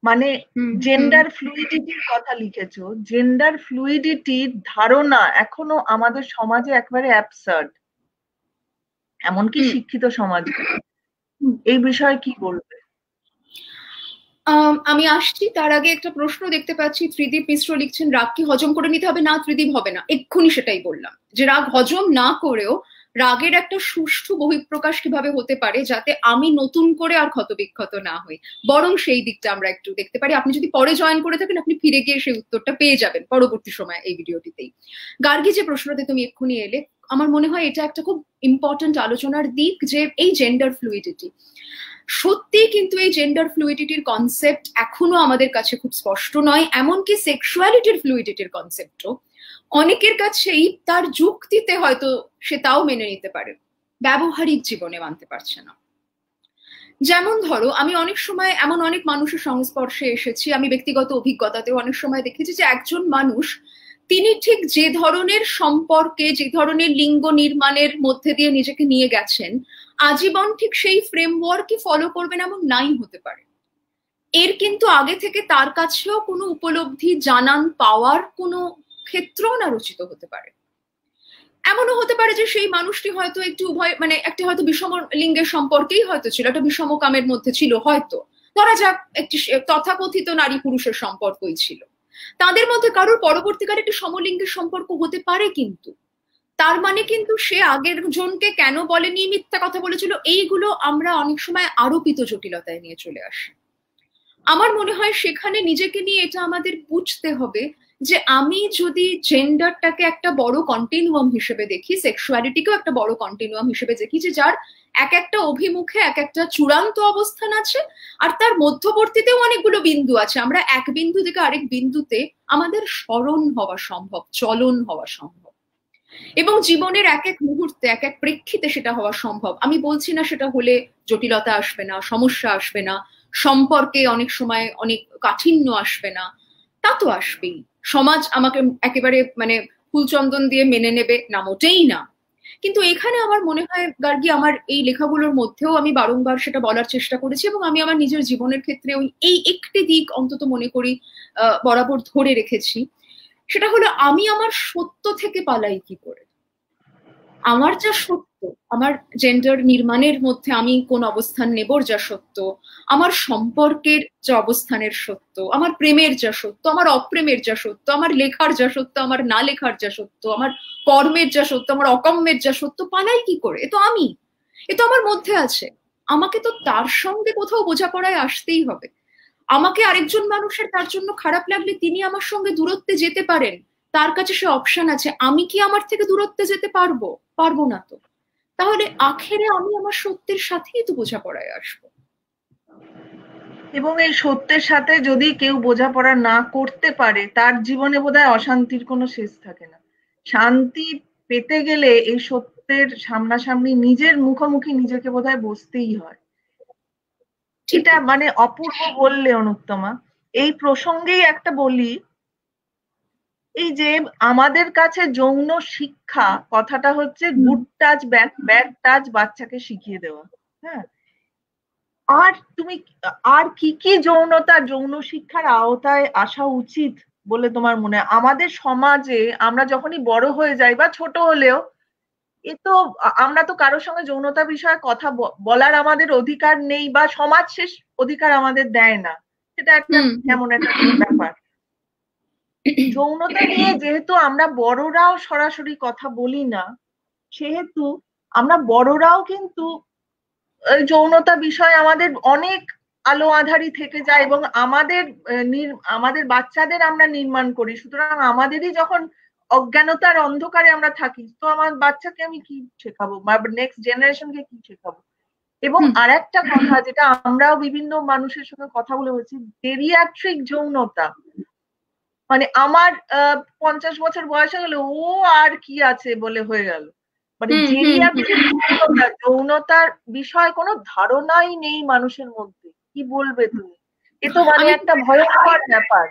মানে জেন্ডার ফ্লুইডিটির কথা লিখেছ। জেন্ডার ফ্লুইডিটির ধারণা এখনও আমাদের সমাজে একবারে অ্যাবসার্ড এমনকি শিক্ষিত সমাজে। এই বিষয়ে কি বলবে? আমি আসছি, তার আগে একটা প্রশ্ন দেখতে পাচ্ছি। ত্রিদীপ মিশ্র লিখছেন, রাগ কি হজম করে নিতে হবে? না, ত্রিদীপ হবে না। এক্ষুনি সেটাই বললাম, যে রাগ হজম না করেও রাগের একটা সুষ্ঠু বহিঃপ্রকাশ কীভাবে হতে পারে, যাতে আমি নতুন করে আর ক্ষতবিক্ষত না হই। বরং সেই দিকটা আমরা একটু দেখতে পারি। আপনি যদি পরে জয়েন করে থাকেন, আপনি ফিরে গিয়ে সেই উত্তরটা পেয়ে যাবেন পরবর্তী সময় এই ভিডিওটিতেই গার্গি, যে প্রশ্নতে তুমি এক্ষুনি এলে, আমার মনে হয় এটা একটা খুব ইম্পর্টেন্ট আলোচনার দিক, যে এই জেন্ডার ফ্লুইডিটি সত্যি কিন্তু এই জেন্ডার ফ্লুইডিটির কনসেপ্ট এখনও আমাদের কাছে খুব স্পষ্ট নয়, এমনকি সেক্সুয়ালিটির ফ্লুইডিটির কনসেপ্টও অনেকের কাছেই তার যুক্তিতে হয়তো সে তাও মেনে নিতে পারে, ব্যবহারিক জীবনে মানতে পারছে না। যেমন ধরো, আমি অনেক সময় এমন অনেক মানুষের সংস্পর্শে এসেছি, আমি ব্যক্তিগত অভিজ্ঞতাতেও অনেক সময় দেখেছি যে একজন মানুষ, তিনি ঠিক যে ধরনের সম্পর্কে, যে ধরনের লিঙ্গ নির্মাণের মধ্যে দিয়ে নিজেকে নিয়ে গেছেন আজীবন ঠিক সেই ফ্রেমওয়ার্কই ফলো করবেন এমন নাই হতে পারে। এর কিন্তু আগে থেকে তার কাছেও কোনো উপলব্ধি, জানান পাওয়ার কোনো ক্ষেত্র না রচিত হতে পারে। এমনও হতে পারে যে সেই মানুষটি হয়তো একটু উভয় মানে একটি হয়তো বিষম লিঙ্গের সম্পর্কেই হয়তো ছিল, একটা বিষম কামের মধ্যে ছিল হয়তো। ধরা যাক একটি তথাকথিত নারী পুরুষের সম্পর্কই ছিল। তাদের মধ্যে কারোর পরবর্তীকালে একটি সমলিঙ্গের সম্পর্ক হতে পারে কিন্তু। তার মানে কিন্তু সে আগের জনকে কেন বলেনি? মিথ্যা কথা বলেছিল। এইগুলো আমরা অনেক সময় আরোপিত জটিলতায় নিয়ে চলে আসি। আমার মনে হয় সেখানে নিজেকে নিয়ে এটা আমাদের বুঝতে হবে যে আমি যদি জেন্ডারটাকে একটা বড় কন্টিনিউয়াম হিসেবে দেখি সেক্সুয়ালিটিকেও একটা বড় কন্টিনিউয়াম হিসেবে দেখি যে যার এক একটা অভিমুখে এক একটা চূড়ান্ত অবস্থান আছে আর তার মধ্যবর্তীতেও অনেকগুলো বিন্দু আছে। আমরা এক বিন্দু থেকে আরেক বিন্দুতে আমাদের স্মরণ হওয়া সম্ভব, চলন হওয়া সম্ভব। এবং জীবনের এক এক মুহূর্তে, এক এক প্রেক্ষিতে সেটা হওয়া সম্ভব। আমি বলছি না সেটা হলে জটিলতা আসবে না, সমস্যা আসবে না, সম্পর্কে অনেক সময় অনেক কাঠিন্য আসবে না। তা তো আসবেই। সমাজ আমাকে একেবারে মানে ফুলচন্দন দিয়ে মেনে নেবে না মোটেই না। কিন্তু এখানে আমার মনে হয়, গার্গি, আমার এই লেখাগুলোর মধ্যেও আমি বারংবার সেটা বলার চেষ্টা করেছি এবং আমি আমার নিজের জীবনের ক্ষেত্রে ওই, এই একটি দিক অন্তত মনে করি বরাবর ধরে রেখেছি। সেটা হলো আমি আমার সত্য থেকে পালাই কি করে? আমার যা সত্য, আমার জেন্ডার নির্মাণের মধ্যে আমি কোন অবস্থান নেবর যা সত্য? আমার সম্পর্কের যা অবস্থানের সত্য? আমার প্রেমের যা সত্য? আমার অপ্রেমের যা সত্য? আমার লেখার যা সত্য? আমার না লেখার যা সত্য? আমার কর্মের যা সত্য? আমার অকম্মের যা সত্য? পালাই কি করে? এ তো আমি। এ তো আমার মধ্যে আছে। আমাকে তো তার সঙ্গে কোথাও বোঝাপড়ায় আসতেই হবে। আমাকে আরেকজন মানুষের তার জন্য খারাপ লাগলে তিনি আমার সঙ্গে দূরত্বে যেতে পারেন। তার কাছে সে অপশন আছে। আমি কি আমার থেকে দূরত্বে যেতে পারব? পারব না তো। তাহলে আখেরে আমি আমার সত্যের সাথেই তো বোঝাপড়ায় আসব। এবং এই সত্যের সাথে যদি কেউ বোঝাপড়া না করতে পারে, তার জীবনে বোধহয় অশান্তির কোনো শেষ থাকে না। শান্তি পেতে গেলে এই সত্যের সামনাসামনি নিজের মুখোমুখি নিজেকে বোধহয় বসতেই হয়। এটা মানে অপূর্ব বললে অনুত্তমা এই প্রসঙ্গেই একটা বলি এই যে আমাদের কাছে যৌন শিক্ষা কথাটা হচ্ছে good touch bad bad touch বাচ্চাকে শিখিয়ে দেওয়া। হ্যাঁ? আর তুমি আর কি কি যৌনতা যৌন শিক্ষার আওতায় আসা উচিত বলে তোমার মনে হয়? আমাদের সমাজে আমরা যখনই বড় হয়ে যাই বা ছোট হলেও এ তো আমরা তো কারোর সঙ্গে যৌনতা বিষয়ে কথা বলার আমাদের অধিকার নেই বা সমাজ শেষ অধিকার আমাদের দেয় না। সেটা একটা কেমন একটা ব্যাপার। যৌনতা নিয়ে যেহেতু আমরা বড়রাও সরাসরি কথা বলি না সেহেতু আমরা বড়রাও কিন্তু যৌনতা বিষয়ে আমাদের অনেক আলো আধারি থেকে যায় এবং আমাদের আমাদের বাচ্চাদের আমরা নির্মাণ করি। সুতরাং আমাদেরই যখন অজ্ঞানতার অন্ধকারে আমরা থাকি। তো আমার বাচ্চাকে আমি কি শেখাবো? বা নেক্সট জেনারেশনকে কি শেখাবো? এবং আর একটা কথা যেটা আমরাও বিভিন্ন মানুষের সঙ্গে কথা বলে বলছি ডেরিয়াট্রিক যৌনতা। মানে আমার পঞ্চাশ বছর বয়স হয়ে গেলে ও আর কি আছে বলে হয়ে গেল। মানে যৌনতার বিষয়ে কোনো ধারণাই নেই মানুষের মধ্যে। কি বলবে তুমি? এ তো মানে একটা ভয়ঙ্কর ব্যাপার।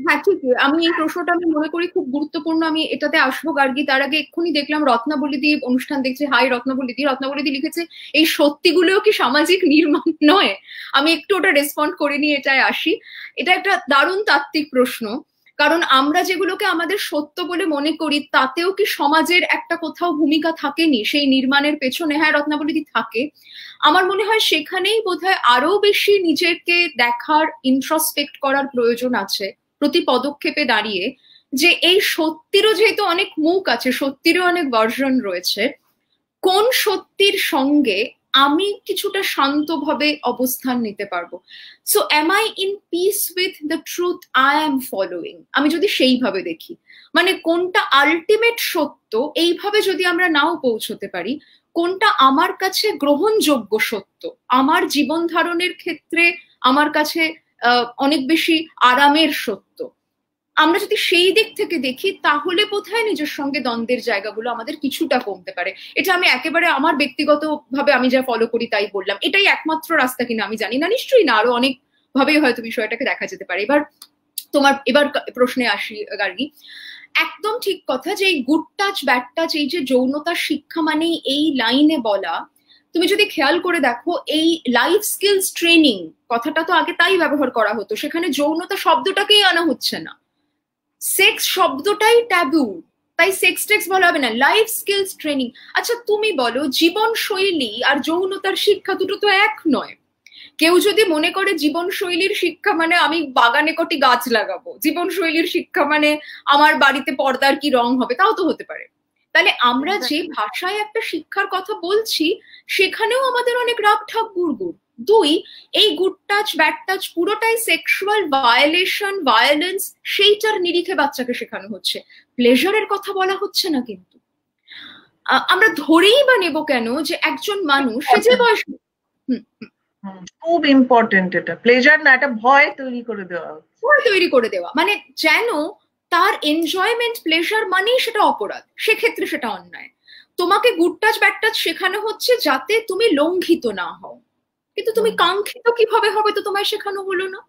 হ্যাঁ ঠিক আমি এই প্রশ্নটা আমি মনে করি খুব গুরুত্বপূর্ণ। আমি এটাতে আসব, গার্গি। তার আগে এক্ষুনি দেখলাম রত্নাবলিদি অনুষ্ঠান দেখছে। হাই রত্নাবলিদি রত্নাবলিদি লিখেছে, এই সত্যিগুলোও কি সামাজিক নির্মাণ নয়? আমি একটু ওটা রেসপন্ড করে নিয়ে এটায় আসি। এটা একটা দারুণ তাত্ত্বিক প্রশ্ন। কারণ আমরা যেগুলোকে আমাদের সত্য বলে মনে করি, তাতেও কি সমাজের একটা কোথাও ভূমিকা থাকেনি? সেই নির্মাণের পেছনে হ্যাঁ রত্নাবলিদি থাকে। আমার মনে হয় সেখানেই বোধহয় আরও বেশি নিজেকে দেখার ইন্ট্রসপেক্ট করার প্রয়োজন আছে। প্রতি পদক্ষেপে দাঁড়িয়ে যে এই সত্যিরও যেহেতু অনেক মুখ আছে, সত্যিরও অনেক ভার্জন রয়েছে, কোন সত্যির সঙ্গে আমি কিছুটা শান্তভাবে অবস্থান নিতে পারব? So am I in peace with the truth I am following আমি যদি সেইভাবে দেখি মানে কোনটা আলটিমেট সত্য এইভাবে যদি আমরা নাও পৌঁছতে পারি, কোনটা আমার কাছে গ্রহণযোগ্য সত্য? আমার জীবন ধারণের ক্ষেত্রে, আমার কাছে অনেক বেশি আরামের সত্য। আমরা যদি সেই দিক থেকে দেখি, তাহলে বোধহয় নিজের সঙ্গে দ্বন্দ্বের জায়গাগুলো আমাদের কিছুটা কমতে পারে। এটা আমি একেবারে আমার ব্যক্তিগত ভাবে আমি যা ফলো করি তাই বললাম। এটাই একমাত্র রাস্তা কিনা আমি জানি না। নিশ্চয়ই না, আরও অনেক ভাবেই হয়তো বিষয়টাকে দেখা যেতে পারে। এবার তোমার, এবার প্রশ্নে আসি, গার্গী। একদম ঠিক কথা যে এই গুড টাচ ব্যাড টাচ এই যে যৌনতার শিক্ষা মানে এই লাইনে বলা তুমি যদি খেয়াল করে দেখো, এই লাইফ স্কিলস ট্রেনিং কথাটা তো আগে তাই ব্যবহার করা হতো। সেখানে যৌনতা শব্দটাকেই আনা হচ্ছে না। সেক্স শব্দটাই ট্যাবু তাই সেক্স টেক্স বলা হবে না লাইফ স্কিলস ট্রেনিং আচ্ছা তুমি বলো জীবন শৈলী আর যৌনতার শিক্ষা দুটো তো এক নয়। কেউ যদি মনে করে জীবন শৈলীর শিক্ষা মানে আমি বাগানে কটি গাছ লাগাবো জীবন শৈলীর শিক্ষা মানে আমার বাড়িতে পর্দার কি রং হবে, তাও তো হতে পারে। তাহলে আমরা যে ভাষায় একটা শিক্ষার কথা বলছি সেখানেও আমাদের অনেক রাগ ঠাক গুড়গুড় দুই এই গুড টাচ ব্যাড টাচ পুরোটাই সেক্সুয়াল ভায়োলেশন ভায়োলেন্স সেইটার নিরিখে বাচ্চাকে শেখানো হচ্ছে। প্লেজারের কথা বলা হচ্ছে না কিন্তু। আমরা ধরেই বা নেব কেন যে একজন মানুষ সে যে বয়স খুব ইম্পর্টেন্ট এটা। প্লেজার না এটা ভয় তৈরি করে দেওয়া। ভয় তৈরি করে দেওয়া। মানে যেন তার এনজয়মেন্ট প্লেজার মানেই সেটা অপরাধ। সেক্ষেত্রে সেটা অন্যায়। তোমাকে গুড টাচ ব্যাড টাচ শেখানো হচ্ছে যাতে তুমি লঙ্ঘিত না হও। কিন্তু তুমি কাঙ্ক্ষিত কীভাবে হবে তো তোমায় শেখানো হলো না?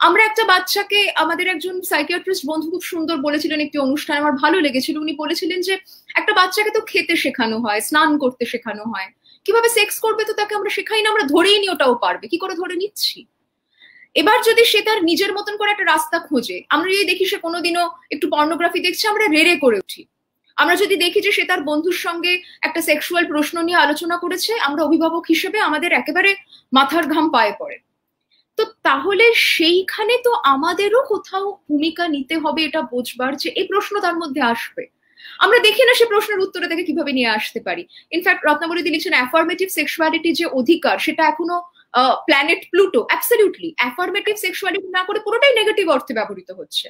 আমরা একটা বাচ্চাকে আমাদের একজন সাইকিয়াট্রিস্ট বন্ধু খুব সুন্দর বলেছিলেন একটি অনুষ্ঠান আমার ভালো লেগেছিল। উনি বলেছিলেন যে একটা বাচ্চাকে তো খেতে শেখানো হয় স্নান করতে শেখানো হয়। কীভাবে সেক্স করবে তো তাকে আমরা শেখাই না আমরা ধরেই নি ওটাও পারবে। কি করে ধরে নিচ্ছি? এবার যদি সে তার নিজের মতন করে একটা রাস্তা খোঁজে, আমরা যদি দেখি সে কোনোদিনও একটু পর্নোগ্রাফি দেখছে, আমরা রেড়ে করে উঠি। আমরা যদি দেখি যে সে তার বন্ধুর সঙ্গে একটা সেক্সুয়াল প্রশ্ন নিয়ে আলোচনা করেছে, আমরা অভিভাবক হিসেবে আমাদের একেবারে মাথার ঘাম পায়ে পড়ে। তো তাহলে সেইখানে তো আমাদেরও কোথাও ভূমিকা নিতে হবে এটা বোঝবার যে এই প্রশ্ন তার মধ্যে আসবে। আমরা দেখি না সে প্রশ্নের উত্তরে থেকে কীভাবে নিয়ে আসতে পারি। ইনফ্যাক্ট রত্নাবলী লিখছেন অ্যাফার্মেটিভ সেক্সুয়ালিটি যে অধিকার, সেটা এখনও planet Pluto absolutely affirmative sexuality না করে পুরোটাই নেগেটিভ অর্থে ব্যবহৃত হচ্ছে।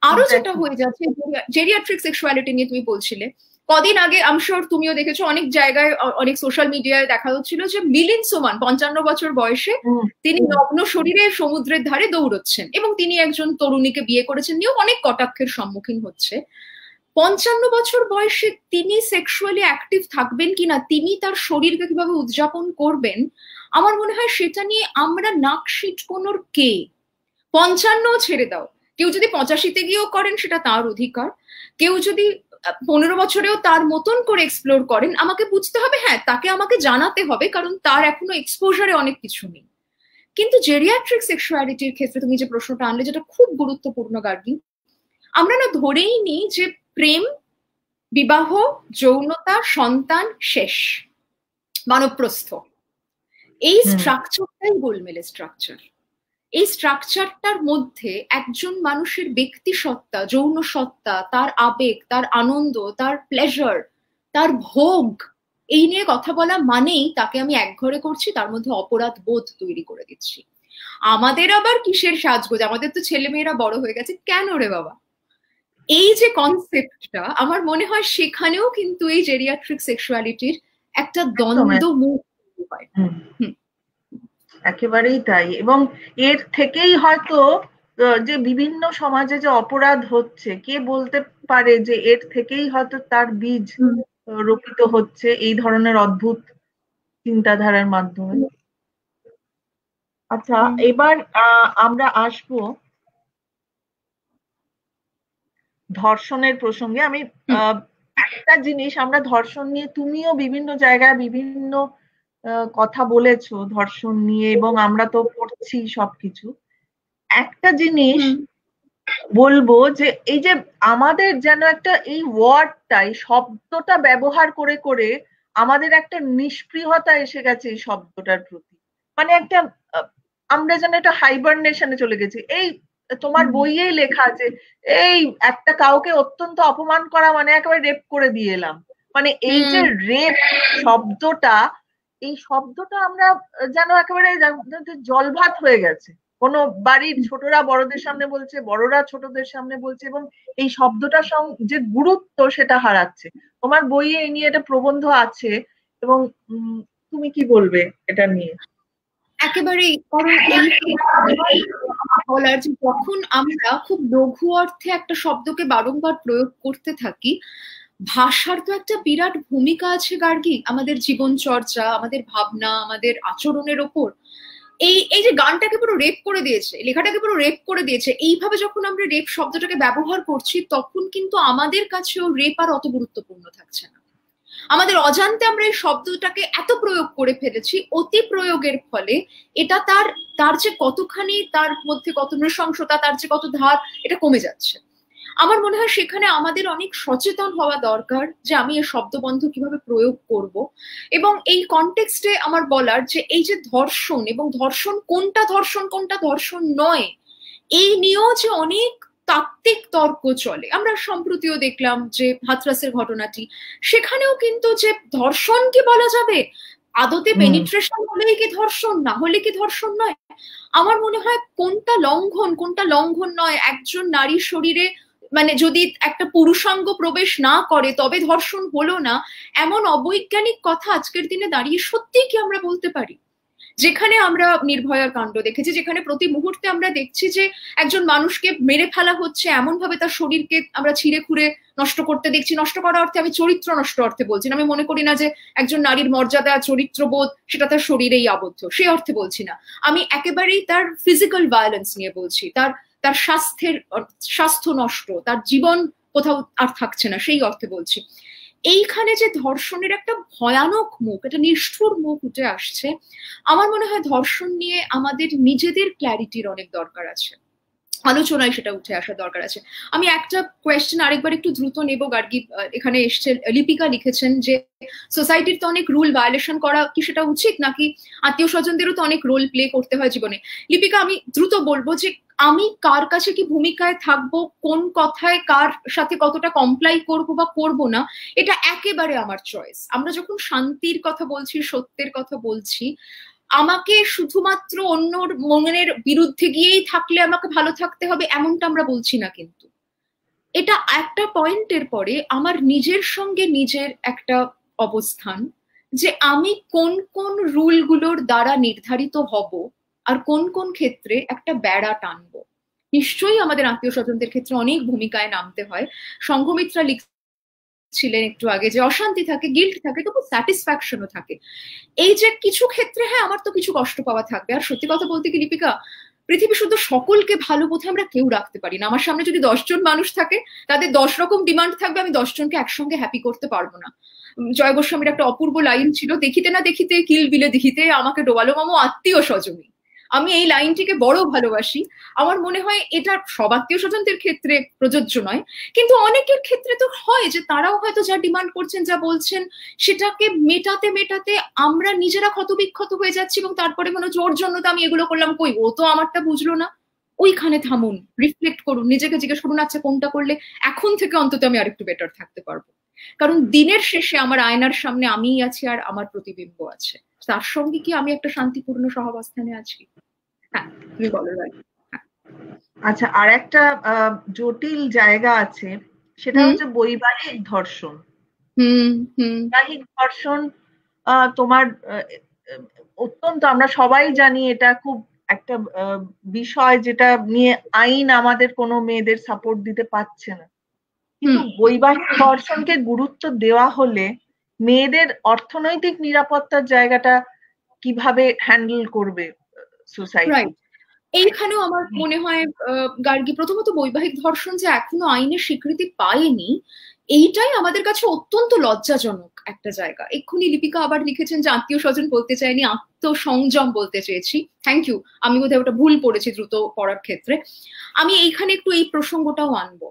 আরও যেটা হয়ে যাচ্ছে জেরিয়াট্রিক সেক্সুয়ালিটি নিয়ে তুমি বলছিলে কদিন আগে আমশোর তুমিও দেখেছ অনেক জায়গায় অনেক সোশ্যাল মিডিয়ায় দেখা হচ্ছিল যে মিলিন সোমান পঞ্চান্ন বছর বয়সে তিনি নগ্ন শরীরে সমুদ্রের ধারে দৌড়চ্ছেন এবং তিনি একজন তরুণীকে বিয়ে করেছেন নিয়েও অনেক কটাক্ষের সম্মুখীন হচ্ছে। পঞ্চান্ন বছর বয়সে তিনি সেক্সুয়ালি অ্যাক্টিভ থাকবেন কিনা তিনি তার শরীরকে কীভাবে উদযাপন করবেন আমার মনে হয় সেটা নিয়ে আমরা নাক কোনোর কে? পঞ্চান্ন ছেড়ে দাও। কেউ যদি পঁচাশিতে গিয়েও করেন, সেটা তার অধিকার। কেউ যদি পনেরো বছরেও তার মতন করে এক্সপ্লোর করেন, আমাকে বুঝতে হবে হ্যাঁ তাকে আমাকে জানাতে হবে, কারণ তার এখনও এক্সপোজারে অনেক কিছু নেই। কিন্তু জেরিয়াট্রিক সেক্সুয়ালিটির ক্ষেত্রে তুমি যে প্রশ্নটা আনলে, যেটা খুব গুরুত্বপূর্ণ, গার্গি, আমরা না ধরেই নিই যে প্রেম, বিবাহ, যৌনতা, সন্তান, শেষ, মানবপ্রস্থ। এই স্ট্রাকচারটাই গোলমেলে স্ট্রাকচার এই স্ট্রাকচারটার মধ্যে একজন মানুষের ব্যক্তি সত্তা যৌন সত্তা তার আবেগ তার আনন্দ তার প্লেজার তার ভোগ এই নিয়ে কথা বলা মানেই তাকে আমি একঘরে করছি তার মধ্যে অপরাধ বোধ তৈরি করে দিচ্ছি। আমাদের আবার কিসের সাজগোজ? আমাদের তো ছেলে মেয়েরা বড় হয়ে গেছে। কেন রে বাবা? এই যে কনসেপ্টটা আমার মনে হয় সেখানেও কিন্তু এই জেরিয়াট্রিক সেক্সুয়ালিটির একটা দ্বন্দ্ব মুখ হয়। একেবারেই তাই। এবং এর থেকেই হয়তো যে বিভিন্ন সমাজে যে অপরাধ হচ্ছে কে বলতে পারে যে এর থেকেই হয়তো তার বীজ রোপিত হচ্ছে এই ধরনের অদ্ভুত চিন্তাধারার মাধ্যমে। আচ্ছা এবার আমরা আসব ধর্ষণের প্রসঙ্গে। আমি একটা জিনিস আমরা ধর্ষণ নিয়ে তুমিও বিভিন্ন জায়গায় বিভিন্ন কথা বলেছ ধর্ষণ নিয়ে এবং আমরা তো পড়ছি সবকিছু। একটা জিনিস বলব যে এই যে আমাদের যেন একটা এই ওয়ার্ডটা এই শব্দটা ব্যবহার করে করে আমাদের একটা নিষ্প্রিয়তা এসে গেছে এই শব্দটার প্রতি। মানে একটা আমরা যেন একটা হাইবারনেশনে চলে গেছি। এই তোমার বইয়েই লেখা আছে এই একটা কাউকে অত্যন্ত অপমান করা মানে একেবারে রেপ করে দিয়ে এলাম। মানে এই যে রেপ শব্দটা এই শব্দটা আমরা যেন একেবারে জলভাত হয়ে গেছে। কোন বাড়ির ছোটরা বড়দের সামনে বলছে, বড়রা ছোটদের সামনে বলছে এবং এই শব্দটার যে গুরুত্ব সেটা হারাচ্ছে। তোমার বইয়ে এই নিয়ে একটা প্রবন্ধ আছে এবং তুমি কি বলবে এটা নিয়ে? একেবারেই। বলার যে যখন আমরা খুব লঘু অর্থে একটা শব্দকে বারংবার প্রয়োগ করতে থাকি ভাষার তো একটা বিরাট ভূমিকা আছে, গার্গী, আমাদের জীবন চর্চা আমাদের ভাবনা, আমাদের আচরণের ওপর। এই এই যে গানটাকে পুরো রেপ করে দিয়েছে লেখাটাকে পুরো রেপ করে দিয়েছে, এইভাবে যখন আমরা রেপ শব্দটাকে ব্যবহার করছি, তখন কিন্তু আমাদের কাছেও রেপ আর অত গুরুত্বপূর্ণ থাকছে না। আমাদের অজান্তে আমরা এই শব্দটাকে এত প্রয়োগ করে ফেলেছি, অতি প্রয়োগের ফলে এটা তার তার যে কতখানি, তার মধ্যে কত নৃশংসতা, তার যে কত ধার, এটা কমে যাচ্ছে। আমার মনে হয় সেখানে আমাদের অনেক সচেতন হওয়া দরকার যে আমি এই শব্দবন্ধ কীভাবে প্রয়োগ করব। এবং এই কনটেক্সটে আমার বলার যে এই যে ধর্ষণ এবং ধর্ষণ কোনটা ধর্ষণ কোনটা ধর্ষণ নয় এই নিয়েও যে অনেক তাত্ত্বিক তর্ক চলে। আমরা সম্প্রতিও দেখলাম যে হাতরাসের ঘটনাটি। সেখানেও কিন্তু যে ধর্ষণ কি বলা যাবে? আদতে পেনিট্রেশন হলেই কি ধর্ষণ না হলে কি ধর্ষণ নয়? আমার মনে হয় কোনটা লঙ্ঘন কোনটা লঙ্ঘন নয় একজন নারীর শরীরে মানে যদি একটা পুরুষাঙ্গ প্রবেশ না করে, তবে ধর্ষণ হলো না, এমন অবৈজ্ঞানিক কথা আজকের দিনে দাঁড়িয়ে সত্যিই কি আমরা বলতে পারি? যেখানে আমরা নির্ভয়ার কাণ্ড দেখেছি, যেখানে প্রতি মুহূর্তে আমরা দেখছি যে একজন মানুষকে মেরে ফেলা হচ্ছে এমন ভাবে তার শরীরকে আমরা ছিঁড়ে খুঁড়ে নষ্ট করতে দেখছি। নষ্ট করার অর্থে আমি চরিত্র নষ্ট অর্থে বলছি না। আমি মনে করি না যে একজন নারীর মর্যাদা, চরিত্রবোধ, সেটা তার শরীরেই আবদ্ধ। সেই অর্থে বলছি না। আমি একেবারেই তার ফিজিক্যাল ভায়োলেন্স নিয়ে বলছি। তার তার স্বাস্থ্যের স্বাস্থ্য নষ্ট, তার জীবন কোথাও আর থাকছে না, সেই অর্থে বলছি। এইখানে যে ধর্ষণের একটা ভয়ানক মুখ, একটা নিষ্ঠুর মুখ উঠে আসছে, আমার মনে হয় ধর্ষণ নিয়ে আমাদের নিজেদের ক্ল্যারিটির অনেক দরকার আছে। আলোচনায় সেটা উঠে আসা দরকার আছে। আমি একটা কোয়েশ্চেন আরেকবার একটু দ্রুত নেব, গার্গি এখানে এসছে, লিপিকা লিখেছেন যে সোসাইটির তো অনেক রুল ভায়োলেশন করা কি সেটা উচিত? নাকি আত্মীয় স্বজনদেরও তো অনেক রোল প্লে করতে হয় জীবনে? লিপিকা, আমি দ্রুত বলব যে আমি কার কাছে কি ভূমিকায় থাকব, কোন কথায় কার সাথে কতটা কমপ্লাই করব বা করব না, এটা একেবারে আমার চয়েস আমরা যখন শান্তির কথা বলছি, সত্যের কথা বলছি, আমাকে শুধুমাত্র অন্যর মনের বিরুদ্ধে গিয়েই থাকলে আমাকে ভালো থাকতে হবে এমনটা আমরা বলছি না কিন্তু। এটা একটা পয়েন্টের পরে আমার নিজের সঙ্গে নিজের একটা অবস্থান, যে আমি কোন কোন রুলগুলোর দ্বারা নির্ধারিত হব আর কোন কোন ক্ষেত্রে একটা বেড়া টানবো? নিশ্চয়ই আমাদের আত্মীয় স্বজনদের ক্ষেত্রে অনেক ভূমিকায় নামতে হয়। সংঘমিত্রা লিখ ছিলেন একটু আগে যে, অশান্তি থাকে গিল্ট থাকে, তবু স্যাটিসফ্যাকশনও থাকে। এই যে কিছু ক্ষেত্রে হ্যাঁ আমার তো কিছু কষ্ট পাওয়া থাকবে। আর সত্যি কথা বলতে কি, লিপিকা, পৃথিবী শুধু সকলকে ভালো বোধে আমরা কেউ রাখতে পারি না। আমার সামনে যদি দশজন মানুষ থাকে, তাদের দশ রকম ডিমান্ড থাকবে, আমি দশজনকে একসঙ্গে হ্যাপি করতে পারব না। জয় গোস্বামীর একটা অপূর্ব লাইন ছিল, দেখিতে না দেখিতে, কিল বিলে দেখিতে, আমাকে ডোবালো মামো আত্মীয় স্বজনী আমি এই লাইনটিকে বড় ভালোবাসি। আমার মনে হয় এটা সব আত্মীয় স্বজনদের ক্ষেত্রে প্রযোজ্য নয়। কিন্তু অনেকের ক্ষেত্রে তো হয় যে তারাও হয়তো যা ডিমান্ড করছেন, যা বলছেন, সেটাকে মেটাতে মেটাতে আমরা নিজেরা ক্ষতবিক্ষত হয়ে যাচ্ছি এবং তারপরে মনে হচ্ছে জন্য তো আমি এগুলো করলাম কই? ও তো আমারটা বুঝলো না। ওইখানে থামুন রিফ্লেক্ট করুন, নিজেকে জিজ্ঞেস করুন আচ্ছা কোনটা করলে এখন থেকে অন্তত আমি আরেকটু বেটার থাকতে পারব? কারণ দিনের শেষে আমার আয়নার সামনে আমিই আছি আর আমার প্রতিবিম্ব আছে। তার সঙ্গে কি আমি একটা শান্তিপূর্ণ সহাবস্থানে আছি? হ্যাঁ তুমি বলো হ্যাঁ। আচ্ছা আর একটা জটিল জায়গা আছে। সেটা হচ্ছে বৈবাহিক ধর্ষণ। বৈবাহিক ধর্ষণ তোমার অত্যন্ত আমরা সবাই জানি এটা খুব একটা বিষয় যেটা নিয়ে আইন আমাদের কোনো মেয়েদের সাপোর্ট দিতে পারছে না। কিন্তু বৈবাহিক ধর্ষণকে গুরুত্ব দেওয়া হলে মেয়েদের অর্থনৈতিক নিরাপত্তার জায়গাটা কীভাবে হ্যান্ডেল করবে সোসাইটি এইখানেও আমার মনে হয় গার্গী, প্রথমত বৈবাহিক ধর্ষণ যে এখনও আইনের স্বীকৃতি পায়নি, এইটাই আমাদের কাছে অত্যন্ত লজ্জাজনক একটা জায়গা। এক্ষুনি লিপিকা আবার লিখেছেন যে আত্মীয় স্বজন বলতে চাইনি আত্মসংযম বলতে চেয়েছি। থ্যাংক ইউ আমি বোধহয় ওটা ভুল পড়েছি দ্রুত পড়ার ক্ষেত্রে। আমি এইখানে একটু এই প্রসঙ্গটাও আনব।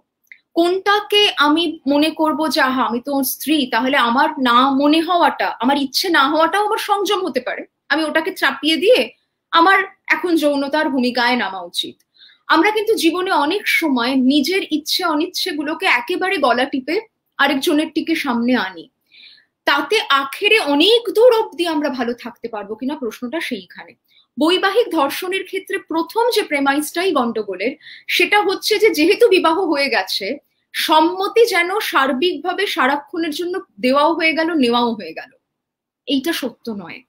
কোনটাকে আমি মনে করব যে, আহা, আমি তো স্ত্রী, তাহলে আমার না মনে হওয়াটা, আমার ইচ্ছে না হওয়াটাও আমার সংযম হতে পারে। আমি ওটাকে চাপিয়ে দিয়ে আমার এখন যৌনতার ভূমিকায় নামা উচিত। আমরা কিন্তু জীবনে অনেক সময় নিজের ইচ্ছে অনিচ্ছে গুলোকে একেবারে গলা টিপে আরেকজনের টিকে সামনে আনি। তাতে আখেরে অনেক দূর অব্দি আমরা ভালো থাকতে পারব কিনা প্রশ্নটা সেইখানে। বৈবাহিক ধর্ষণের ক্ষেত্রে প্রথম যে প্রেমাইজটাই গন্ডগোলের, সেটা হচ্ছে যে, যেহেতু বিবাহ হয়ে গেছে সম্মতি যেন সার্বিকভাবে সারাক্ষণের জন্য দেওয়াও হয়ে গেল, নেওয়াও হয়ে গেল। এইটা সত্য নয়।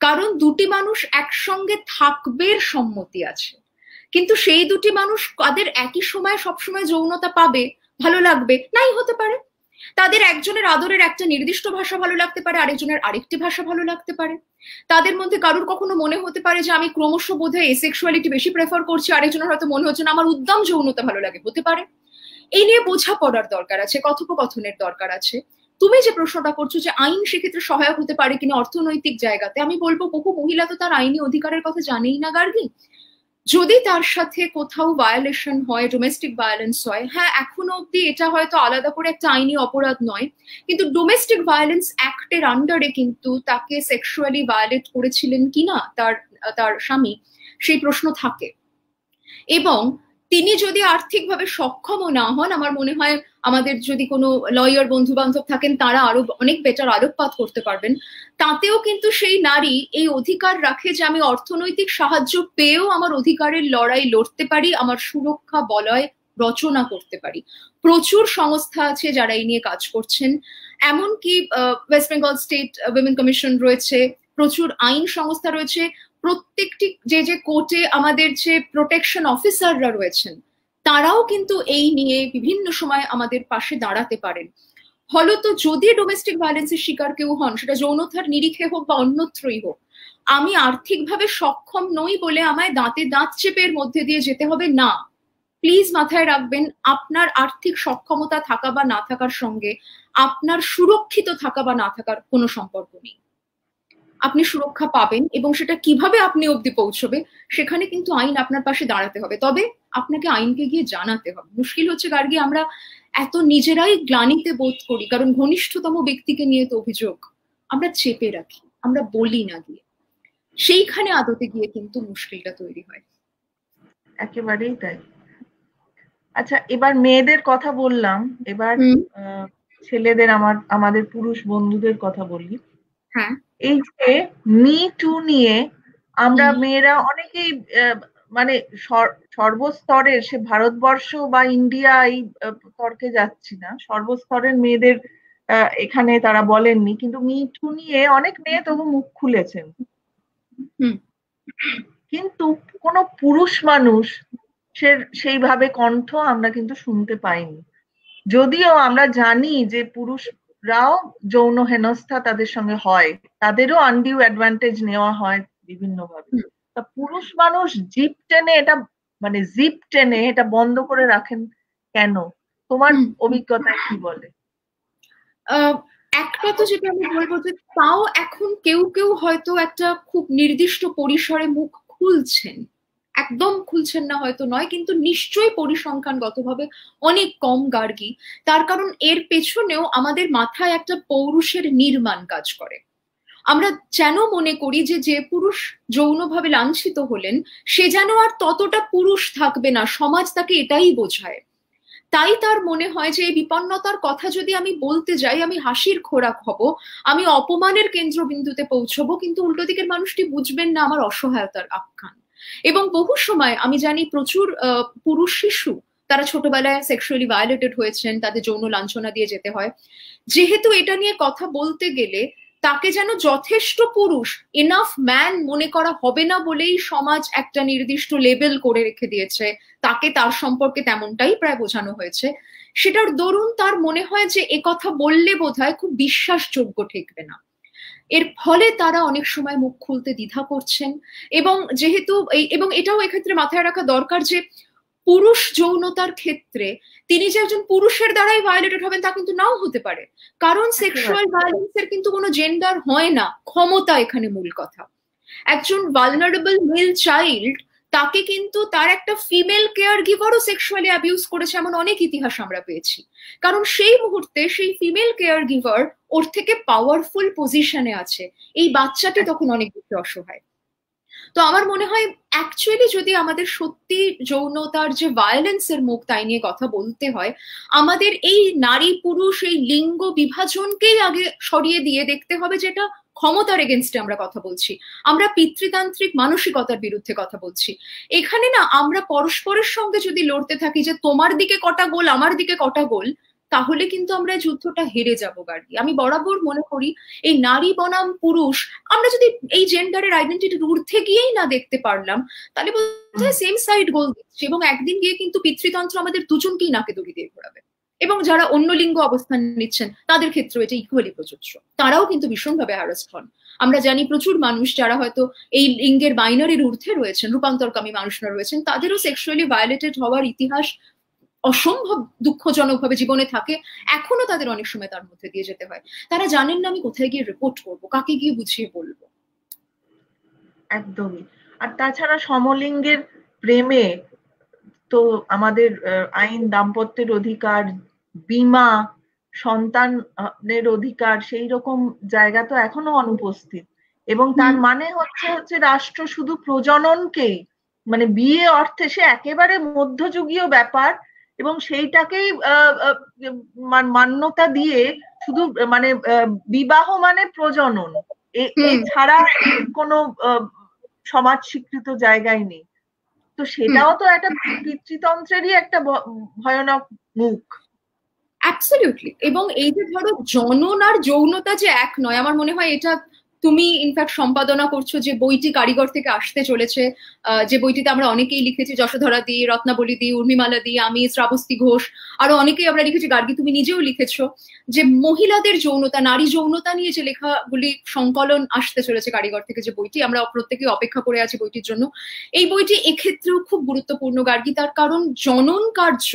কারণ দুটি মানুষ একসঙ্গে থাকবে সম্মতি আছে। কিন্তু সেই দুটি মানুষ তাদের একই সময় সবসময় যৌনতা পাবে, ভালো লাগবে, নাই হতে পারে। তাদের একজনের আদরের একটা নির্দিষ্ট ভাষা ভালো লাগতে পারে, আরেকজনের আরেকটি ভাষা ভালো লাগতে পারে। তাদের মধ্যে কারুর কখনো মনে হতে পারে যে, আমি ক্রমশ বোধহয় এসেক্সুয়ালিটি বেশি প্রেফার করছি, আরেকজনের হয়তো মনে হচ্ছে না, আমার উদ্যম যৌনতা ভালো লাগে, হতে পারে। এই নিয়ে বোঝাপড়ার দরকার আছে, কথোপকথনের দরকার আছে। তুমি যে প্রশ্নটা করছ যে আইন সেক্ষেত্রে সহায়ক হতে পারে কিনা অর্থনৈতিক জায়গাতে, আমি বলব বহু মহিলা তো তার আইনি অধিকারের কথা জানেই না, গার্গী। যদি তার সাথে কোথাও ভায়োলেশন হয় ডোমেস্টিক ভায়োলেন্স হয় হ্যাঁ এখনও অব্দি এটা হয়তো আলাদা করে একটা আইনি অপরাধ নয়, কিন্তু ডোমেস্টিক ভায়োলেন্স অ্যাক্টের আন্ডারে কিন্তু তাকে সেক্সুয়ালি ভায়োলেট করেছিলেন কিনা তার তার স্বামী, সেই প্রশ্ন থাকে। এবং তিনি যদি আর্থিকভাবে সক্ষমও না হন, আমার মনে হয় আমাদের যদি কোনো লয়ার বন্ধু বান্ধব থাকেন, তারা আরও অনেক বেটার আলোকপাত করতে পারবেন। তাতেও কিন্তু সেই নারী এই অধিকার রাখে যে আমি অর্থনৈতিক সাহায্য পেয়েও আমার অধিকারের লড়াই লড়তে পারি, আমার সুরক্ষা বলয় রচনা করতে পারি। প্রচুর সংস্থা আছে যারা এই নিয়ে কাজ করছেন। এমনকি West Bengal state women commission রয়েছে, প্রচুর আইন সংস্থা রয়েছে। প্রত্যেকটি যে যে কোর্টে আমাদের যে প্রোটেকশন অফিসাররা রয়েছেন, তারাও কিন্তু এই নিয়ে বিভিন্ন সময় আমাদের পাশে দাঁড়াতে পারেন। ফলত যদি ডোমেস্টিক ভায়োলেন্সের শিকার কেউ হন, সেটা যৌনতার নিরিখে হোক বা অন্যত্রই হোক, আমি আর্থিকভাবে সক্ষম নই বলে আমায় দাঁতে দাঁত চেপের মধ্যে দিয়ে যেতে হবে, না। প্লিজ মাথায় রাখবেন, আপনার আর্থিক সক্ষমতা থাকা বা না থাকার সঙ্গে আপনার সুরক্ষিত থাকা বা না থাকার কোনো সম্পর্ক নেই। আপনি সুরক্ষা পাবেন এবং সেটা কীভাবে আপনি অব্দি পৌঁছবে সেখানে কিন্তু আইন আপনার পাশে দাঁড়াতে হবে। তবে আপনাকে আইনকে গিয়ে জানাতে হবে। মুশকিল হচ্ছে গার্গি আমরা এত নিজেরাই গ্লানিতে বোধ করি কারণ ঘনিষ্ঠতম ব্যক্তিকে নিয়ে তো অভিযোগ। আমরা চেপে রাখি আমরা বলি না গিয়ে। সেইখানে আদতে গিয়ে কিন্তু মুশকিলটা তৈরি হয়। একেবারেই তাই। আচ্ছা এবার মেয়েদের কথা বললাম। এবার ছেলেদের আমার আমাদের পুরুষ বন্ধুদের কথা বলি। হ্যাঁ। এই যে মি টু নিয়ে আমরা মেয়েরা অনেকেই মানে সর্বস্তরের সে ভারতবর্ষ বা ইন্ডিয়া এই তর্কে যাচ্ছি না। সর্বস্তরের মেয়েদের এখানে তারা বলেননি। কিন্তু মি টু নিয়ে অনেক মেয়ে তবু মুখ খুলেছেন। কিন্তু কোন পুরুষ মানুষ সে সেইভাবে কণ্ঠ আমরা কিন্তু শুনতে পাইনি। যদিও আমরা জানি যে পুরুষরাও যৌন হেনস্থা তাদের সঙ্গে হয়। তাদেরও আনডিউ অ্যাডভান্টেজ নেওয়া হয় বিভিন্নভাবে। তা পুরুষ মানুষ জিপ টেনে এটা মানে জিপ টেনে এটা বন্ধ করে রাখেন কেন? তোমার অভিজ্ঞতা কি বলে? একটা তো যেটা আমি বলব যে তাও এখন কেউ কেউ হয়তো একটা খুব নির্দিষ্ট পরিসরে মুখ খুলছেন। একদম খুলছেন না হয়তো নয়, কিন্তু নিশ্চয়ই পরিসংখ্যানগতভাবে অনেক কম গার্গী। তার কারণ এর পেছনেও আমাদের মাথায় একটা পৌরুষের নির্মাণ কাজ করে। আমরা যেন মনে করি যে যে পুরুষ যৌনভাবে লাঞ্ছিত হলেন, সে যেন আর ততটা পুরুষ থাকবে না, সমাজ তাকে এটাই বোঝায়। তাই তার মনে হয় যে, এই বিপন্নতার কথা যদি আমি বলতে যাই, আমি হাসির খোরাক হব, আমি অপমানের কেন্দ্রবিন্দুতে পৌঁছবো, কিন্তু উল্টো দিকের মানুষটি বুঝবেন না আমার অসহায়তার আখ্যান। এবং বহু সময় আমি জানি প্রচুর পুরুষ শিশু তারা ছোটবেলায় সেক্সুয়ালি ভায়োলেটেড হয়েছেন, তাদের যৌন লাঞ্ছনা দিয়ে যেতে হয়। যেহেতু এটা নিয়ে কথা বলতে গেলে তাকে যেন যথেষ্ট পুরুষ এনাফ ম্যান মনে করা হবে না বলেই সমাজ একটা নির্দিষ্ট লেভেল করে রেখে দিয়েছে, তাকে তার সম্পর্কে তেমনটাই প্রায় বোঝানো হয়েছে। সেটার দরুন তার মনে হয় যে এ কথা বললে বোধ খুব বিশ্বাসযোগ্য ঠেকবে না। এর ফলে তারা অনেক সময় মুখ খুলতে দ্বিধা করছেন এবং যেহেতু এবং এটাও এক্ষেত্রে মাথায় রাখা দরকার যে পুরুষ যৌনতার ক্ষেত্রে তিনি যে একজন পুরুষের দ্বারাই ভায়োলেটেড হবেন তা কিন্তু নাও হতে পারে। কারণ সেক্সুয়াল ভায়োলেন্সের কিন্তু কোনো জেন্ডার হয় না। ক্ষমতা এখানে মূল কথা। একজন ভালনারেবল মেল চাইল্ড তাকে কিন্তু তার একটা ফিমেল কেয়ার গিভারও সেক্সুয়ালি অ্যাবিউজ করেছে এমন অনেক ইতিহাস আমরা পেয়েছি। কারণ সেই মুহূর্তে সেই ফিমেল কেয়ার গিভার ওর থেকে পাওয়ারফুল পজিশনে আছে। এই বাচ্চাটি তখন অনেক বেশি অসহায়। তো আমার মনে হয় অ্যাকচুয়ালি যদি আমাদের সত্যি যৌনতার যে ভায়োলেন্সের মুখ তাই নিয়ে কথা বলতে হয়, আমাদের এই নারী পুরুষ এই লিঙ্গ বিভাজনকেই আগে সরিয়ে দিয়ে দেখতে হবে যেটা ক্ষমতার এগেনস্টে আমরা কথা বলছি। আমরা পিতৃতান্ত্রিক মানসিকতার বিরুদ্ধে কথা বলছি। এখানে না আমরা পরস্পরের সঙ্গে যদি লড়তে থাকি যে তোমার দিকে কটা গোল, আমার দিকে কটা গোল, তাহলে কিন্তু আমরা যুদ্ধটা হেরে যাব গাড়ি আমি বরাবর মনে করি, এই নারী বনাম পুরুষ, আমরা যদি এই জেন্ডারের আইডেন্টিটির ঊর্ধ্বে গিয়েই না দেখতে পারলাম, তাহলে সেম সাইড গোল দিচ্ছে এবং একদিন গিয়ে কিন্তু পিতৃতন্ত্র আমাদের দুজনকেই নাকে দড়ি দিয়ে ঘোরাবে। এবং যারা অন্য লিঙ্গ অবস্থান নিচ্ছেন, তাদের ক্ষেত্রে এটা ইকুয়ালি প্রযোজ্য। তারাও কিন্তু ভীষণভাবে হ্যারাস্ট হন। আমরা জানি প্রচুর মানুষ যারা হয়তো এই লিঙ্গের বাইনারির ঊর্ধ্বে রয়েছেন, রূপান্তরকামী মানুষরা রয়েছেন, তাদেরও সেক্সুয়ালি ভায়োলেটেড হওয়ার ইতিহাস অসম্ভব দুঃখজনকভাবে জীবনে থাকে। এখনও তাদের অনেক সময় তার মধ্যে দিয়ে যেতে হয়। তারা জানেন না আমি কোথায় গিয়ে রিপোর্ট করব, কাকে গিয়ে বুঝিয়ে বলব। একদমই। আর তাছাড়া সমলিঙ্গের প্রেমে তো আমাদের আইন দাম্পত্যের অধিকার বিমা সন্তানের অধিকার সেই রকম জায়গা তো এখনও অনুপস্থিত। এবং তার মানে হচ্ছে হচ্ছে রাষ্ট্র শুধু প্রজননকেই মানে বিয়ে অর্থে সে একেবারে মধ্যযুগীয় ব্যাপার এবং সেইটাকেই মান্যতা দিয়ে শুধু মানে বিবাহ মানে প্রজনন। এছাড়া কোনো সমাজ স্বীকৃত জায়গায় নেই। তো সেটাও তো একটা পিতৃতন্ত্রেরই একটা ভয়ানক মুখ। অ্যাবসলিউটলি এবং এই যে ধরো জনন আর যৌনতা যে এক নয়, আমার মনে হয় এটা তুমি ইনফ্যাক্ট সম্পাদনা করছ যে বইটি কারিগর থেকে আসতে চলেছে। যে বইটিতে আমরা অনেকেই লিখেছি যশোধরা দি রত্নাবলী দি উর্মিমালা দি আমি, শ্রাবস্তি ঘোষ, আরও অনেকেই আমরা লিখেছি, গার্গী, তুমি নিজেও লিখেছো, যে মহিলাদের যৌনতা, নারী যৌনতা নিয়ে যে লেখাগুলি সংকলন আসতে চলেছে কারিগর থেকে যে বইটি, আমরা প্রত্যেকে অপেক্ষা করে আছি বইটির জন্য। এই বইটি এক্ষেত্রেও খুব গুরুত্বপূর্ণ, গার্গী, তার কারণ জনন কার্য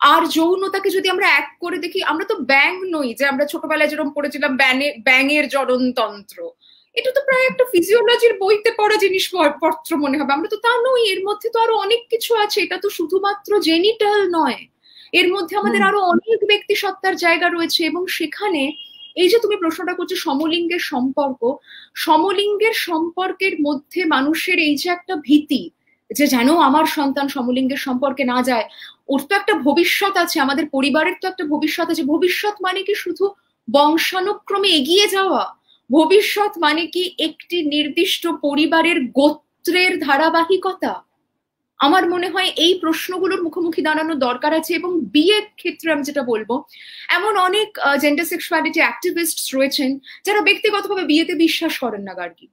আর যৌনতাকে যদি আমরা এক করে দেখি আমরা তো ব্যাং নই যে আমরা ছোটবেলায় যেরকম পড়েছিলাম ব্যাঙের জননতন্ত্র এটা তো প্রায় একটা ফিজিওলজির বইতে পড়া জিনিসপত্র মনে হবে। আমরা তো তা নই এর মধ্যে তো আরও অনেক কিছু আছে। এটা তো শুধুমাত্র জেনিটাল নয়। এর মধ্যে আমাদের আরও অনেক ব্যক্তি সত্তার জায়গা রয়েছে এবং সেখানে এই যে তুমি প্রশ্নটা করছ সমলিঙ্গের সম্পর্ক সমলিঙ্গের সম্পর্কের মধ্যে মানুষের এই যে একটা ভীতি যে যেন আমার সন্তান সমলিঙ্গের সম্পর্কে না যায় ওর তো একটা ভবিষ্যৎ আছে, আমাদের পরিবারের তো একটা ভবিষ্যৎ আছে। ভবিষ্যৎ মানে কি শুধু বংশানুক্রমে এগিয়ে যাওয়া? ভবিষ্যৎ মানে কি একটি নির্দিষ্ট পরিবারের গোত্রের ধারাবাহিকতা? আমার মনে হয় এই প্রশ্নগুলোর মুখোমুখি দাঁড়ানো দরকার আছে এবং বিয়ের ক্ষেত্রে আমি যেটা বলব, এমন অনেক জেন্ডার সেক্সুয়ালিটি অ্যাক্টিভিস্ট রয়েছেন যারা ব্যক্তিগতভাবে বিয়েতে বিশ্বাস করেন না গার্গী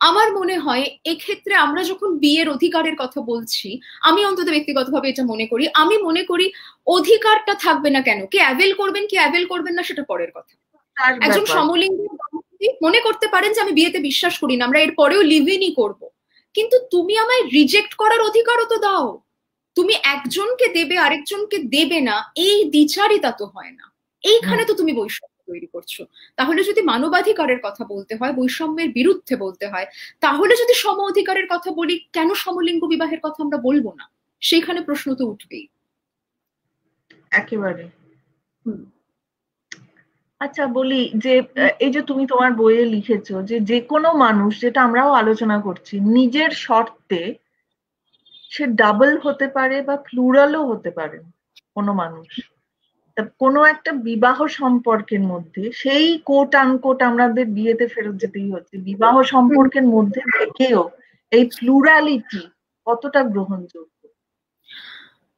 আমার মনে হয় এক্ষেত্রে আমরা যখন বিয়ের অধিকারের কথা বলছি আমি অন্তত ব্যক্তিগতভাবে এটা মনে করি আমি মনে করি অধিকারটা থাকবে না কেন? কে অ্যাভেল করবেন কি অ্যাভেল করবেন না সেটা পরের কথা। একজন সমলিঙ্গী মনে করতে পারেন যে আমি বিয়েতে বিশ্বাস করি না আমরা এর পরেও লিভ ইনই করব। কিন্তু তুমি আমায় রিজেক্ট করার অধিকারও তো দাও। তুমি একজনকে দেবে আরেকজনকে দেবে না এই দ্বিচারিতা তো হয় না। এইখানে তো তুমি বৈষম্য। তৈরি করছ। তাহলে যদি মানবাধিকারের কথা বলতে হয় বৈষম্যের বিরুদ্ধে বলতে হয় তাহলে যদি সম অধিকারের কথা বলি কেন সমলিঙ্গ বিবাহের কথা আমরা বলব না? সেইখানে প্রশ্ন তো উঠবেই। একেবারে। আচ্ছা বলি যে এই যে তুমি তোমার বইয়ে লিখেছো যে যে কোনো মানুষ যেটা আমরাও আলোচনা করছি নিজের শর্তে সে ডাবল হতে পারে বা প্লুরালও হতে পারে কোনো মানুষ। কোনো একটা বিবাহ সম্পর্কের মধ্যে, সেই কোট আনকোট আমাদের বিয়েতে ফেরত যেতেই হচ্ছে, বিবাহ সম্পর্কের মধ্যে থেকেও এই প্লুরালিটি কতটা গ্রহণযোগ্য?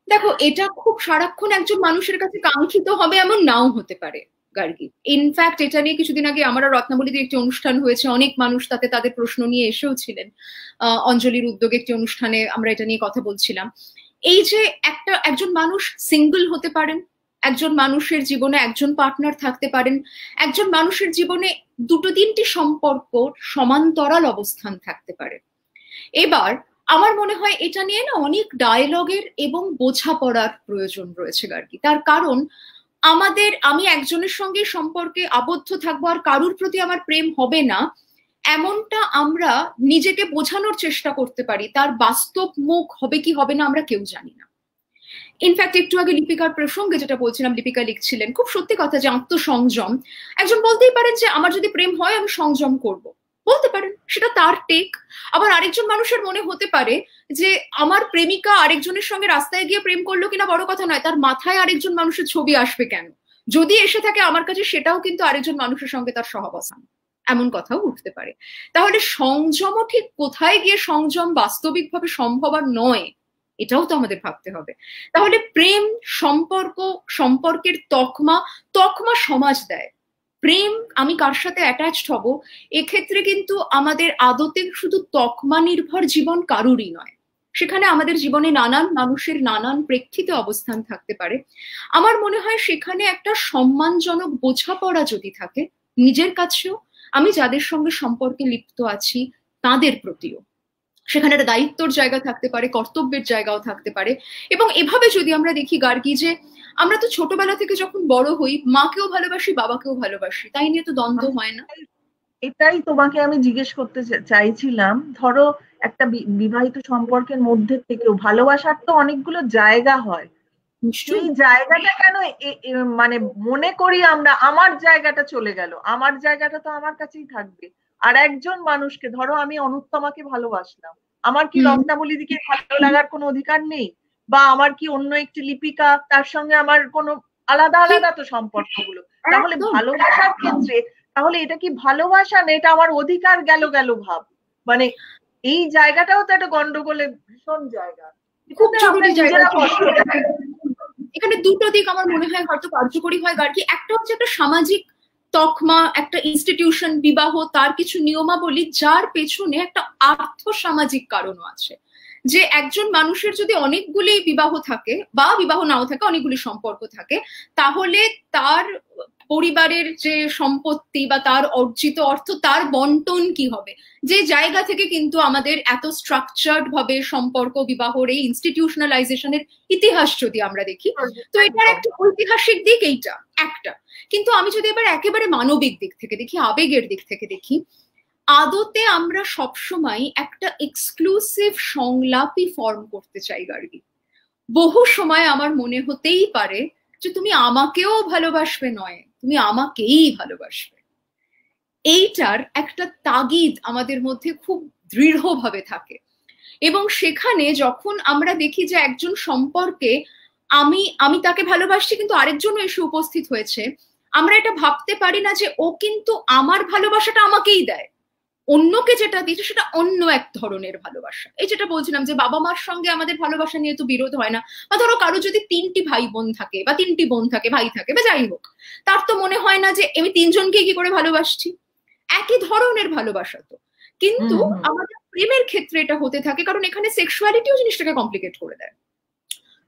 দেখো, এটা খুব সারাক্ষণ একজন মানুষের কাছে কাঙ্ক্ষিত হবে এমন নাও হতে পারে, গার্গী। ইনফ্যাক্ট এটা নিয়ে কিছুদিন আগে আমার রত্নাবলীতে একটি অনুষ্ঠান হয়েছে, অনেক মানুষ তাতে তাদের প্রশ্ন নিয়ে এসেও ছিলেন। অঞ্জলির উদ্যোগে একটি অনুষ্ঠানে আমরা এটা নিয়ে কথা বলছিলাম। এই যে একটা, একজন মানুষ সিঙ্গল হতে পারেন একজন মানুষের জীবনে একজন পার্টনার থাকতে পারেন, একজন মানুষের জীবনে দুটো তিনটি সম্পর্ক সমান্তরাল অবস্থান থাকতে পারে। এবার আমার মনে হয় এটা নিয়ে না অনেক ডায়লগের এবং বোঝাপড়ার প্রয়োজন রয়েছে আর কি তার কারণ আমাদের, আমি একজনের সঙ্গে সম্পর্কে আবদ্ধ থাকব আর কারুর প্রতি আমার প্রেম হবে না, এমনটা আমরা নিজেকে বোঝানোর চেষ্টা করতে পারি। তার বাস্তব মুখ হবে কি হবে না আমরা কেউ জানি না। ইনফ্যাক্ট একটু আগে লিপিকার প্রসঙ্গে যেটা বলছিলাম, লিপিকা লিখছিলেন, খুব সত্যি কথা যে আত্মসংযম, একজন বলতেই পারেন যে আমার যদি প্রেম হয়, আমি সংযম করব। বলতে পারেন, সেটা তার টেক আবার আরেকজন মানুষের মনে হতে পারে যে আমার প্রেমিকা আরেকজনের সঙ্গে রাস্তায় গিয়ে প্রেম করল কিনা বড় কথা নয়, তার মাথায় আরেকজন মানুষের ছবি আসবে কেন? যদি এসে থাকে আমার কাছে, সেটাও কিন্তু আরেকজন মানুষের সঙ্গে তার সহবাসান এমন কথাও উঠতে পারে। তাহলে সংযমও ঠিক কোথায় গিয়ে সংযম বাস্তবিকভাবে সম্ভব আর নয় এটাও তো আমাদের ভাবতে হবে। তাহলে প্রেম সম্পর্ক, সম্পর্কের তকমা তকমা সমাজ দেয়। প্রেম, আমি কার সাথে অ্যাটাচড হব? এক্ষেত্রে কিন্তু আমাদের আদতে শুধু তকমা নির্ভর জীবন কারুরই নয়। সেখানে আমাদের জীবনে নানান মানুষের নানান প্রেক্ষিতে অবস্থান থাকতে পারে। আমার মনে হয় সেখানে একটা সম্মানজনক বোঝাপড়া যদি থাকে, নিজের কাছেও, আমি যাদের সঙ্গে সম্পর্কে লিপ্ত আছি, তাদের প্রতিও। সেখানে একটা দায়িত্বর জায়গা থাকতে পারে কর্তব্যের জায়গাও থাকতে পারে। এবং এভাবে যদি আমরা দেখি গার্গি যে আমরা তো ছোটবেলা থেকে যখন বড় হই মাকেও ভালোবাসি বাবাকেও ভালোবাসি। তাই নিয়ে তো দ্বন্দ্ব হয় না। এটাই তোমাকে আমি জিজ্ঞেস করতে চাইছিলাম। ধরো একটা বিবাহিত সম্পর্কের মধ্যে থেকেও ভালোবাসার তো অনেকগুলো জায়গা হয়। সেই জায়গাটা কেন মানে মনে করি আমরা আমার জায়গাটা চলে গেল। আমার জায়গাটা তো আমার কাছেই থাকবে। আর একজন মানুষকে ধরো আমি অনুত্তমাকে ভালোবাসলাম আমার কি রত্নাবলী দিকে ভালো লাগার কোনো অধিকার নেই? বা আমার কি অন্য একটি লিপিকা তার সঙ্গে আমার কোনো আলাদা আলাদা তো সম্পর্কগুলো? তাহলে ভালোবাসার ক্ষেত্রে তাহলে এটা কি ভালোবাসা না এটা আমার অধিকার গেল গেল ভাব? মানে এই জায়গাটাও তো একটা গন্ডগোলে ভীষণ জায়গা। খুব এখানে দুটো দিক আমার মনে হয় হয়তো কার্যকরী হয় গার্কি একটা হচ্ছে একটা সামাজিক তকমা, একটা ইনস্টিটিউশন বিবাহ, তার কিছু নিয়মাবলী, যার পেছনে একটা আর্থ সামাজিক কারণও আছে। যে একজন মানুষের যদি অনেকগুলি বিবাহ থাকে বা বিবাহ নাও থাকে, অনেকগুলি সম্পর্ক থাকে, তাহলে তার পরিবারের যে সম্পত্তি বা তার অর্জিত অর্থ, তার বন্টন কি হবে? যে জায়গা থেকে কিন্তু আমাদের এত স্ট্রাকচার্ড ভাবে সম্পর্ক, বিবাহর এই ইনস্টিটিউশনালাইজেশনের ইতিহাস যদি আমরা দেখি, তো এটার একটা ঐতিহাসিক দিক এইটা, একটা। কিন্তু আমি যদি এবার একেবারে মানবিক দিক থেকে দেখি, আবেগের দিক থেকে দেখি, আদতে আমরা সবসময় একটা এক্সক্লুসিভ সংলাপই ফর্ম করতে চাই গার্গি। বহু সময় আমার মনে হতেই পারে যে তুমি আমাকেও ভালোবাসবে নয় তুমি আমাকেই ভালোবাসবে। এইটার একটা তাগিদ আমাদের মধ্যে খুব দৃঢ়ভাবে থাকে। এবং সেখানে যখন আমরা দেখি যে একজন সম্পর্কে আমি আমি তাকে ভালোবাসছি কিন্তু আরেকজনও এসে উপস্থিত হয়েছে, আমরা এটা ভাবতে পারি না যে ও কিন্তু আমার ভালোবাসাটা আমাকেই দেয়। অন্যকে যেটা দিচ্ছে সেটা অন্য এক ধরনের ভালোবাসা। এই যেটা বলছিলাম যে বাবা মার সঙ্গে আমাদের ভালোবাসা নিয়ে তো বিরোধ হয় না বা ধরো কারও যদি তিনটি ভাই বোন থাকে বা তিনটি বোন থাকে ভাই থাকে বা যাই হোক তার তো মনে হয় না যে আমি তিনজনকে কি করে ভালোবাসছি? একই ধরনের ভালোবাসা তো। কিন্তু আমাদের প্রেমের ক্ষেত্রে এটা হতে থাকে কারণ এখানে সেক্সুয়ালিটিও জিনিসটাকে কমপ্লিকেট করে দেয়।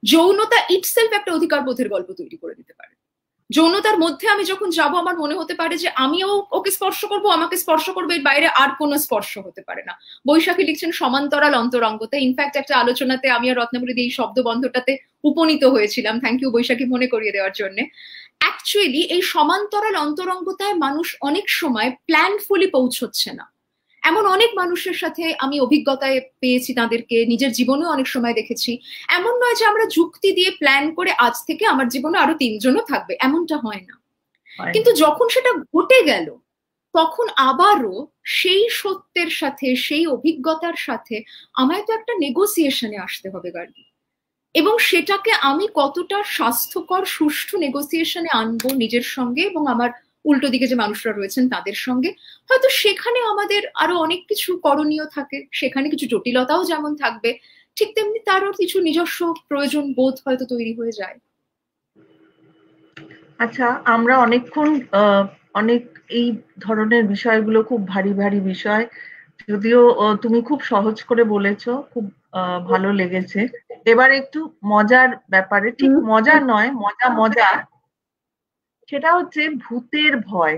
যৌনতা ইটসেলফ একটা অধিকার বোধের গল্প তৈরি করে দিতে পারে। যৌনতার মধ্যে আমি যখন যাব, আমার মনে হতে পারে যে আমিও ওকে স্পর্শ করব, আমাকে স্পর্শ করবে, এর বাইরে আর কোনো স্পর্শ হতে পারে না। বৈশাখী লিখছেন, সমান্তরাল অন্তরঙ্গতে। ইনফ্যাক্ট একটা আলোচনাতে আমি আর রত্নাবলী এই শব্দ বন্ধটাতে উপনীত হয়েছিলাম। থ্যাংক ইউ বৈশাখী মনে করিয়ে দেওয়ার জন্য। অ্যাকচুয়ালি এই সমান্তরাল অন্তরঙ্গতায় মানুষ অনেক সময় প্ল্যানফুলি পৌঁছচ্ছে না। এমন অনেক মানুষের সাথে আমি অভিজ্ঞতায় পেয়েছি তাদেরকে নিজের জীবনেও অনেক সময় দেখেছি। এমন নয় যে আমরা যুক্তি দিয়ে প্ল্যান করে আজ থেকে আমার জীবনে আরও তিনজনও থাকবে এমনটা হয় না। কিন্তু যখন সেটা ঘটে গেল তখন আবারও সেই সত্যের সাথে সেই অভিজ্ঞতার সাথে আমায় তো একটা নেগোসিয়েশনে আসতে হবে গার্গি। এবং সেটাকে আমি কতটা স্বাস্থ্যকর সুষ্ঠু নেগোসিয়েশনে আনব নিজের সঙ্গে এবং আমার উল্টো দিকে যে মানুষরা রয়েছেন তাদের সঙ্গে। হয়তো সেখানে আমাদের আরও অনেক কিছু করণীয় থাকে সেখানে কিছু জটিলতাও যেমন থাকবে ঠিক তেমনি তারও কিছু নিজস্ব প্রয়োজন বোধ হয়তো তৈরি হয়ে যায়। আচ্ছা আমরা অনেকক্ষণ অনেক এই ধরনের বিষয়গুলো খুব ভারী ভারী বিষয় যদিও তুমি খুব সহজ করে বলেছ খুব ভালো লেগেছে। এবার একটু মজার ব্যাপারে ঠিক মজা নয় মজা মজা। সেটা হচ্ছে ভূতের ভয়।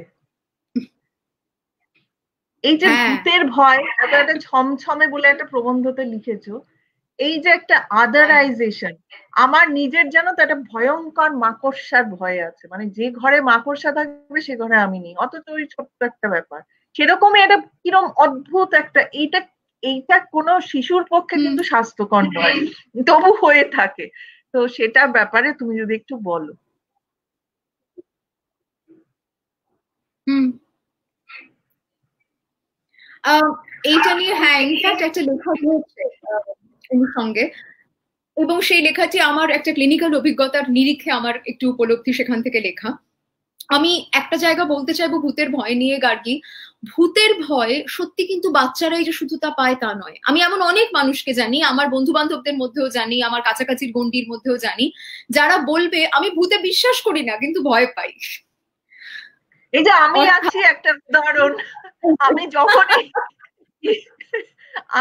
এই যে হ্যাঁ। ভূতের ভয় একটা ছমছমে বলে একটা প্রবন্ধতে লিখেছো এই যে একটা আদারাইজেশন আমার নিজের যেন তো একটা ভয়ঙ্কর মাকড়সার ভয় আছে। মানে যে ঘরে মাকড়সা থাকবে সে ঘরে আমি নেই। অথচ ওই ছোট্ট একটা ব্যাপার। সেরকমই এটা কিরম অদ্ভুত একটা এইটা এইটা কোনো শিশুর পক্ষে কিন্তু স্বাস্থ্যকর নয়। তবু হয়ে থাকে। তো সেটা ব্যাপারে তুমি যদি একটু বলো। এইটা নিয়ে হ্যাঁ ইনফ্যাক্ট একটা লেখা সঙ্গে। এবং সেই লেখাটি আমার একটা ক্লিনিক্যাল অভিজ্ঞতার নিরিখে আমার একটু উপলব্ধি সেখান থেকে লেখা। আমি একটা জায়গা বলতে চাইব ভূতের ভয় নিয়ে, গার্গি। ভূতের ভয় সত্যি কিন্তু বাচ্চারাই যে শুধু তা পায় তা নয়। আমি এমন অনেক মানুষকে জানি, আমার বন্ধু বান্ধবদের মধ্যেও জানি, আমার কাছাকাছির গন্ডির মধ্যেও জানি, যারা বলবে, আমি ভূতে বিশ্বাস করি না, কিন্তু ভয় পাই। এই যে আমি আছি একটা উদাহরণ। আমি যখনই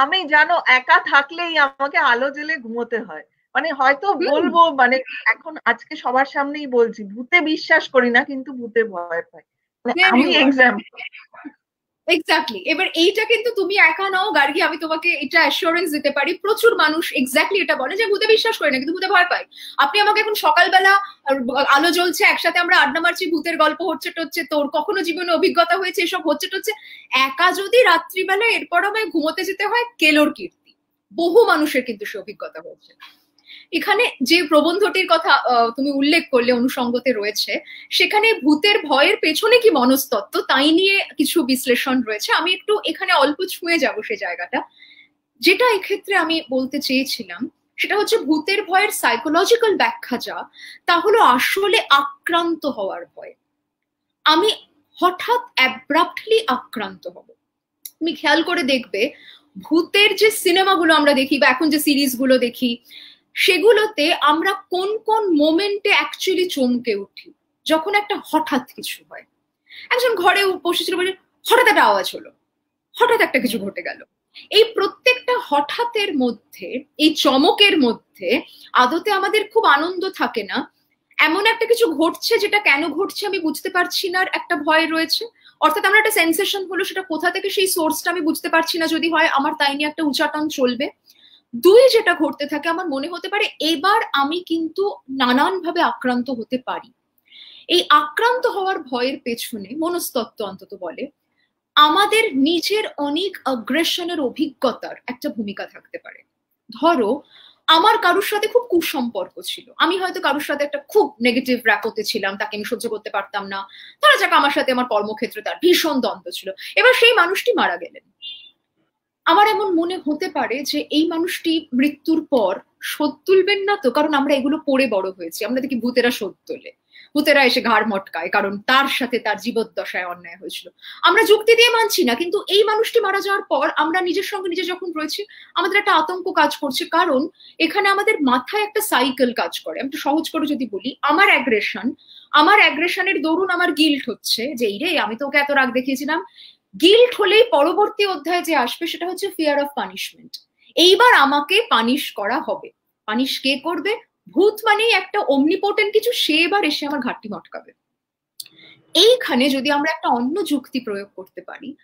আমি জানো একা থাকলেই আমাকে আলো জেলে ঘুমোতে হয়। মানে হয়তো বলব মানে এখন আজকে সবার সামনেই বলছি ভূতে বিশ্বাস করি না কিন্তু ভূতে ভয় পাই মানে আমি এক্সাম্পল এক্স্যাক্টলি এবার এইটা কিন্তু তুমি একা নাও, গার্গি, আমি তোমাকে এটা অ্যাসিওরেন্স দিতে পারি। প্রচুর মানুষ এক্স্যাক্টলি এটা বলে যে, ভূতে বিশ্বাস করে না, কিন্তু ভূতে ভয় পায়। আপনি আমাকে এখন সকালবেলা আলো জ্বলছে, একসাথে আমরা আড্ডা মারছি, ভূতের গল্প হচ্ছে টচ্ছে, তোর কখনো জীবনে অভিজ্ঞতা হয়েছে, এসব হচ্ছে টচ্ছে। একা যদি রাত্রিবেলা এরপর আমায় ঘুমোতে যেতে হয়, কেলোর কীর্তি। বহু মানুষের কিন্তু সে অভিজ্ঞতা হয়েছে। এখানে যে প্রবন্ধটির কথা তুমি উল্লেখ করলে, অনুসঙ্গতে রয়েছে, সেখানে ভূতের ভয়ের পেছনে কি মনস্তত্ত্ব, তাই নিয়ে কিছু বিশ্লেষণ রয়েছে। আমি একটু এখানে অল্প ছুঁয়ে যাব সে জায়গাটা। যেটা এক্ষেত্রে আমি বলতে চেয়েছিলাম, সেটা হচ্ছে ভূতের ভয়ের সাইকোলজিক্যাল ব্যাখ্যা যা, তা হলো আসলে আক্রান্ত হওয়ার ভয়। আমি হঠাৎ অ্যাব্রাপ্টলি আক্রান্ত হব। তুমি খেয়াল করে দেখবে, ভূতের যে সিনেমাগুলো আমরা দেখি, বা এখন যে সিরিজগুলো দেখি সেগুলোতে আমরা কোন কোন মোমেন্টে অ্যাকচুয়ালি চমকে উঠি, যখন একটা হঠাৎ কিছু হয়। একজন ঘরে বসেছিল বলে হঠাৎ একটা আওয়াজ হলো, হঠাৎ একটা কিছু ঘটে গেল। এই প্রত্যেকটা হঠাৎের মধ্যে, এই চমকের মধ্যে আদতে আমাদের খুব আনন্দ থাকে না। এমন একটা কিছু ঘটছে যেটা কেন ঘটছে আমি বুঝতে পারছি না একটা ভয় রয়েছে। অর্থাৎ আমার একটা সেন্সেশন হলো সেটা কোথা থেকে সেই সোর্সটা আমি বুঝতে পারছি না, যদি হয় আমার তাই নিয়ে একটা উচাটন চলবে। দুই যেটা ঘটতে থাকে, আমার মনে হতে পারে এবার আমি কিন্তু নানানভাবে আক্রান্ত হতে পারি। এই আক্রান্ত হওয়ার ভয়ের পেছনে মনস্তত্ত্ব অন্তত বলে, আমাদের নিজের অনেক অগ্রেশনের অভিজ্ঞতার একটা ভূমিকা থাকতে পারে। ধরো, আমার কারোর সাথে খুব কুসম্পর্ক ছিল। আমি হয়তো কারোর সাথে একটা খুব নেগেটিভ র্যাপোতে ছিলাম, তাকে আমি সহ্য করতে পারতাম না। ধরা যাক আমার সাথে আমার কর্মক্ষেত্রে তার ভীষণ দ্বন্দ্ব ছিল। এবার সেই মানুষটি মারা গেলেন। আমার এমন মনে হতে পারে যে এই মানুষটি মৃত্যুর পর শোধ তুলবেন না তো, কারণ আমরা এগুলো পড়ে বড় হয়েছি। আমরা দেখি ভূতেরা শোধ তোলে। ভূতেরা এসে ঘাড় মটকায়, কারণ তার সাথে তার জীবদ্দশায় অন্যায় হয়েছিল। আমরা যুক্তি দিয়ে মানছি না, কিন্তু এই মানুষটি মারা যাওয়ার পর আমরা নিজের সঙ্গে নিজে যখন রয়েছি, আমাদের একটা আতঙ্ক কাজ করছে। কারণ এখানে আমাদের মাথায় একটা সাইকেল কাজ করে। আমি সহজ করে যদি বলি, আমার অ্যাগ্রেশন আমার অ্যাগ্রেশনের দরুন আমার গিল্ট হচ্ছে যে, এই রে, আমি তো ওকে এত রাগ দেখিয়েছিলাম গিল্ট হলেই পরবর্তী অধ্যায় যে আসবে সেটা হচ্ছে ফিয়ার অফ পানিশমেন্ট এইবার আমাকে পানিশ করা হবে। পানিশ কে করবে? ভূত মানেই একটা অমনিপোর্টেন্ট কিছু, সে এবার এসে আমার ঘাটতি মটকাবে। এইখানে যদি আমরা একটা অন্য যুক্তি প্রয়োগ করতে পারি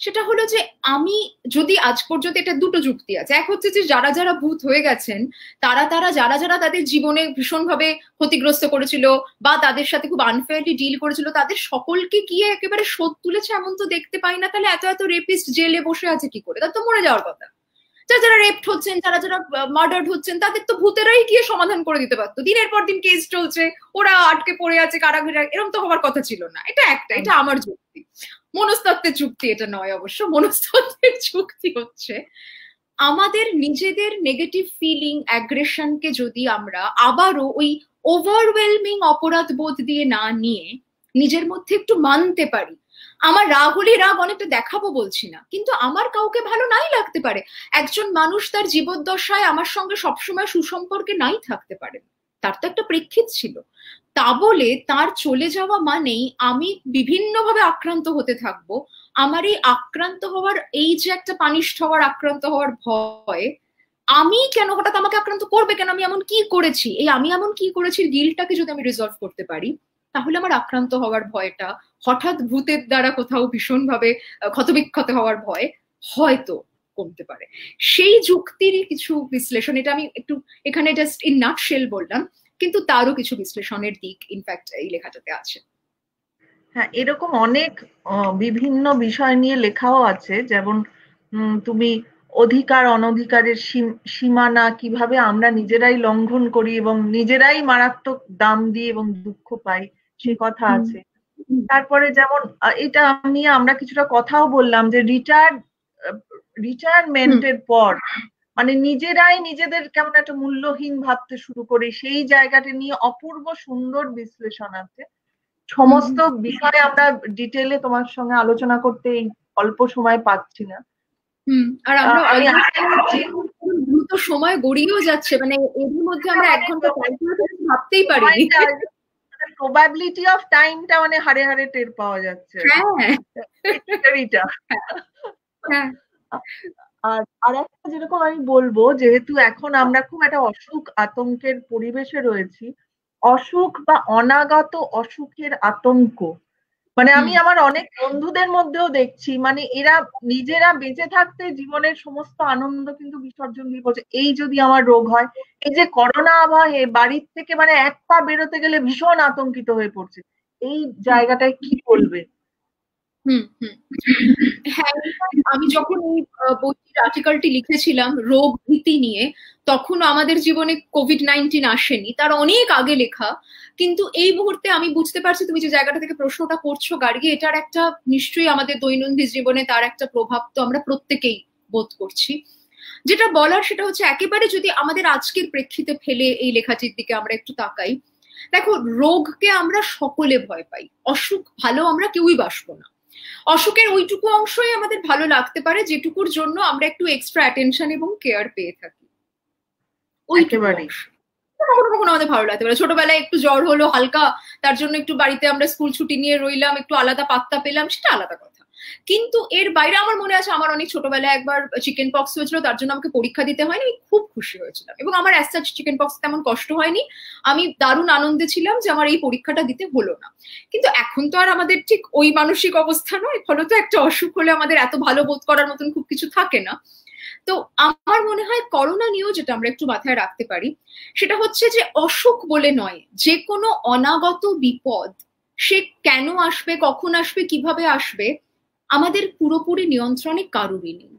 সেটা হলো যে আমি যদি আজ পর্যন্ত এটা দুটো যুক্তি আছে। এক হচ্ছে যে যারা যারা ভূত হয়ে গেছেন, তারা তারা যারা যারা তাদের জীবনে ভীষণভাবে ক্ষতিগ্রস্ত করেছিল বা তাদের সাথে খুব আনফেয়ারলি ডিল করেছিল, তাদের সকলকে গিয়ে একেবারে শোধ তুলেছে এমন তো দেখতে পাই না। তাহলে এত এত রেপিস্ট জেলে বসে আছে কি করে? তার তো মরে যাওয়ার কথা। যারা যারা রেপড হচ্ছেন, যারা যারা মার্ডার্ড হচ্ছেন, তাদের তো ভূতেরাই গিয়ে সমাধান করে দিতে পারতো। দিনের পর দিন কেস চলছে, ওরা আটকে পড়ে আছে কারাগারে এরকম তো হওয়ার কথা ছিল না। এটা একটা, এটা আমার যুক্তি। মনস্তত্ত্বের যুক্তি এটা নয় অবশ্য মনস্তত্ত্বের যুক্তি হচ্ছে, আমাদের নিজেদের নেগেটিভ ফিলিং অ্যাগ্রেশনকে যদি আমরা আবারও ওই ওভারওয়েলমিং অপরাধ বোধ দিয়ে না নিয়ে নিজের মধ্যে একটু মানতে পারি, আমার রাগ হলে রাগ অনেকটা দেখাবো বলছি না, কিন্তু আমার কাউকে ভালো নাই লাগতে পারে, একজন মানুষ তার জীবদ্দশায় আমার সঙ্গে সবসময় সুসম্পর্কে নাই থাকতে পারে, তার তো একটা প্রেক্ষিত ছিল। তা বলে তার চলে যাওয়া মানেই আমি বিভিন্নভাবে আক্রান্ত হতে থাকব। আমার এই আক্রান্ত হওয়ার, এই যে একটা পানিষ্ঠ হওয়ার, আক্রান্ত হওয়ার ভয়, আমি কেন হঠাৎ আমাকে আক্রান্ত করবে? কেন আমি এমন কি করেছি? এই আমি এমন কি করেছি? গিলটাকে যদি আমি রিজলভ করতে পারি, তাহলে আমার আক্রান্ত হওয়ার ভয়টা, হঠাৎ ভূতের দ্বারা কোথাও ভীষণভাবে ক্ষতবিক্ষত হওয়ার ভয় হয়তো কমতে পারে। সেই যুক্তিরই কিছু বিশ্লেষণ, এটা আমি একটু, এখানে জাস্ট ইন নাট শেল বললাম। কিন্তু তারও কিছু বিশ্লেষণের দিক ইনফ্যাক্ট এই লেখাটাতে আছে। হ্যাঁ এরকম অনেক বিভিন্ন বিষয় নিয়ে লেখাও আছে। যেমন তুমি অধিকার অনধিকারের সীমানা কীভাবে আমরা নিজেরাই লঙ্ঘন করি এবং নিজেরাই মারাত্মক দাম দিই এবং দুঃখ পাই সে কথা আছে। তারপরে যেমন এটা নিয়ে আমরা কিছুটা কথাও বললাম যে রিটায়ার রিটায়ারমেন্টের পর মানে নিজেরাই নিজেদের কেমন একটা মূল্যহীন ভাবতে শুরু করি সেই জায়গাটা নিয়ে অপূর্ব সুন্দর বিশ্লেষণ আছে। সমস্ত বিষয়ে আমরা ডিটেলে তোমার সঙ্গে আলোচনা করতে এই অল্প সময় পাচ্ছি না। আর আমরা দ্রুত সময় গড়িয়েও যাচ্ছে মানে এর মধ্যে আমরা এক ঘণ্টা ভাবতেই পারি প্রবাবিলিটি অফ টাইমটা মানে হারে হারে টের পাওয়া যাচ্ছে। হ্যাঁ। হ্যাঁ। আর আর একটা যেরকম আমি বলব যেহেতু এখন আমরা খুব একটা অসুখ আতঙ্কের পরিবেশে রয়েছি অসুখ বা অনাগত অসুখের আতঙ্ক মানে আমি আমার অনেক বন্ধুদের মধ্যেও দেখছি মানে এরা নিজেরা বেঁচে থাকতে জীবনের সমস্ত আনন্দ কিন্তু বিসর্জন দিয়ে বলছে এই যদি আমার রোগ হয় এই যে করোনা আবহে বাড়ির থেকে মানে এক পা বেরোতে গেলে ভীষণ আতঙ্কিত হয়ে পড়ছে। এই জায়গাটায় কি বলবে? হ্যাঁ আমি যখন এই বইটির আর্টিকেলটি লিখেছিলাম, রোগ ভীতি নিয়ে তখন আমাদের জীবনে কোভিড নাইন্টিন আসেনি। তার অনেক আগে লেখা, কিন্তু এই মুহূর্তে আমি বুঝতে পারছি তুমি যে জায়গাটা থেকে প্রশ্নটা করছ, গার্গি, এটার একটা নিশ্চয়ই আমাদের দৈনন্দিন জীবনে তার একটা প্রভাব তো আমরা প্রত্যেকেই বোধ করছি। যেটা বলার সেটা হচ্ছে, একেবারে যদি আমাদের আজকের প্রেক্ষিতে ফেলে এই লেখাটির দিকে আমরা একটু তাকাই, দেখো, রোগকে আমরা সকলে ভয় পাই। অসুখ ভালো আমরা কেউই বাসবো না। অসুখের ওইটুকু অংশই আমাদের ভালো লাগতে পারে যেটুকুর জন্য আমরা একটু এক্সট্রা অ্যাটেনশন এবং কেয়ার পেয়ে থাকি। ওইটুকু কখনো কখনো আমাদের ভালো লাগতে পারে। ছোটবেলায় একটু জ্বর হলো হালকা তার জন্য একটু বাড়িতে আমরা স্কুল ছুটি নিয়ে রইলাম একটু আলাদা পাত্তা পেলাম সেটা আলাদা কথা। কিন্তু এর বাইরে আমার মনে আছে, আমার অনেক ছোটবেলায় একবার চিকেন পক্স হয়েছিল, তার জন্য আমাকে পরীক্ষা দিতে হয়নি, আমি খুব খুশি হয়েছিলাম। এবং আমার অ্যাজ চিকেন পক্স তেমন কষ্ট হয়নি, আমি দারুণ আনন্দে ছিলাম যে আমার এই পরীক্ষাটা দিতে হলো না। কিন্তু এখন তো আর আমাদের ঠিক ওই মানসিক অবস্থা নয়, ফলত একটা অসুখ হলে আমাদের এত ভালো বোধ করার মতন খুব কিছু থাকে না। তো আমার মনে হয় করোনা নিয়েও যেটা আমরা একটু মাথায় রাখতে পারি, সেটা হচ্ছে যে অসুখ বলে নয়, যে কোনো অনাগত বিপদ, সে কেন আসবে, কখন আসবে, কীভাবে আসবে আমাদের পুরোপুরি নিয়ন্ত্রণে কারোরই নেই।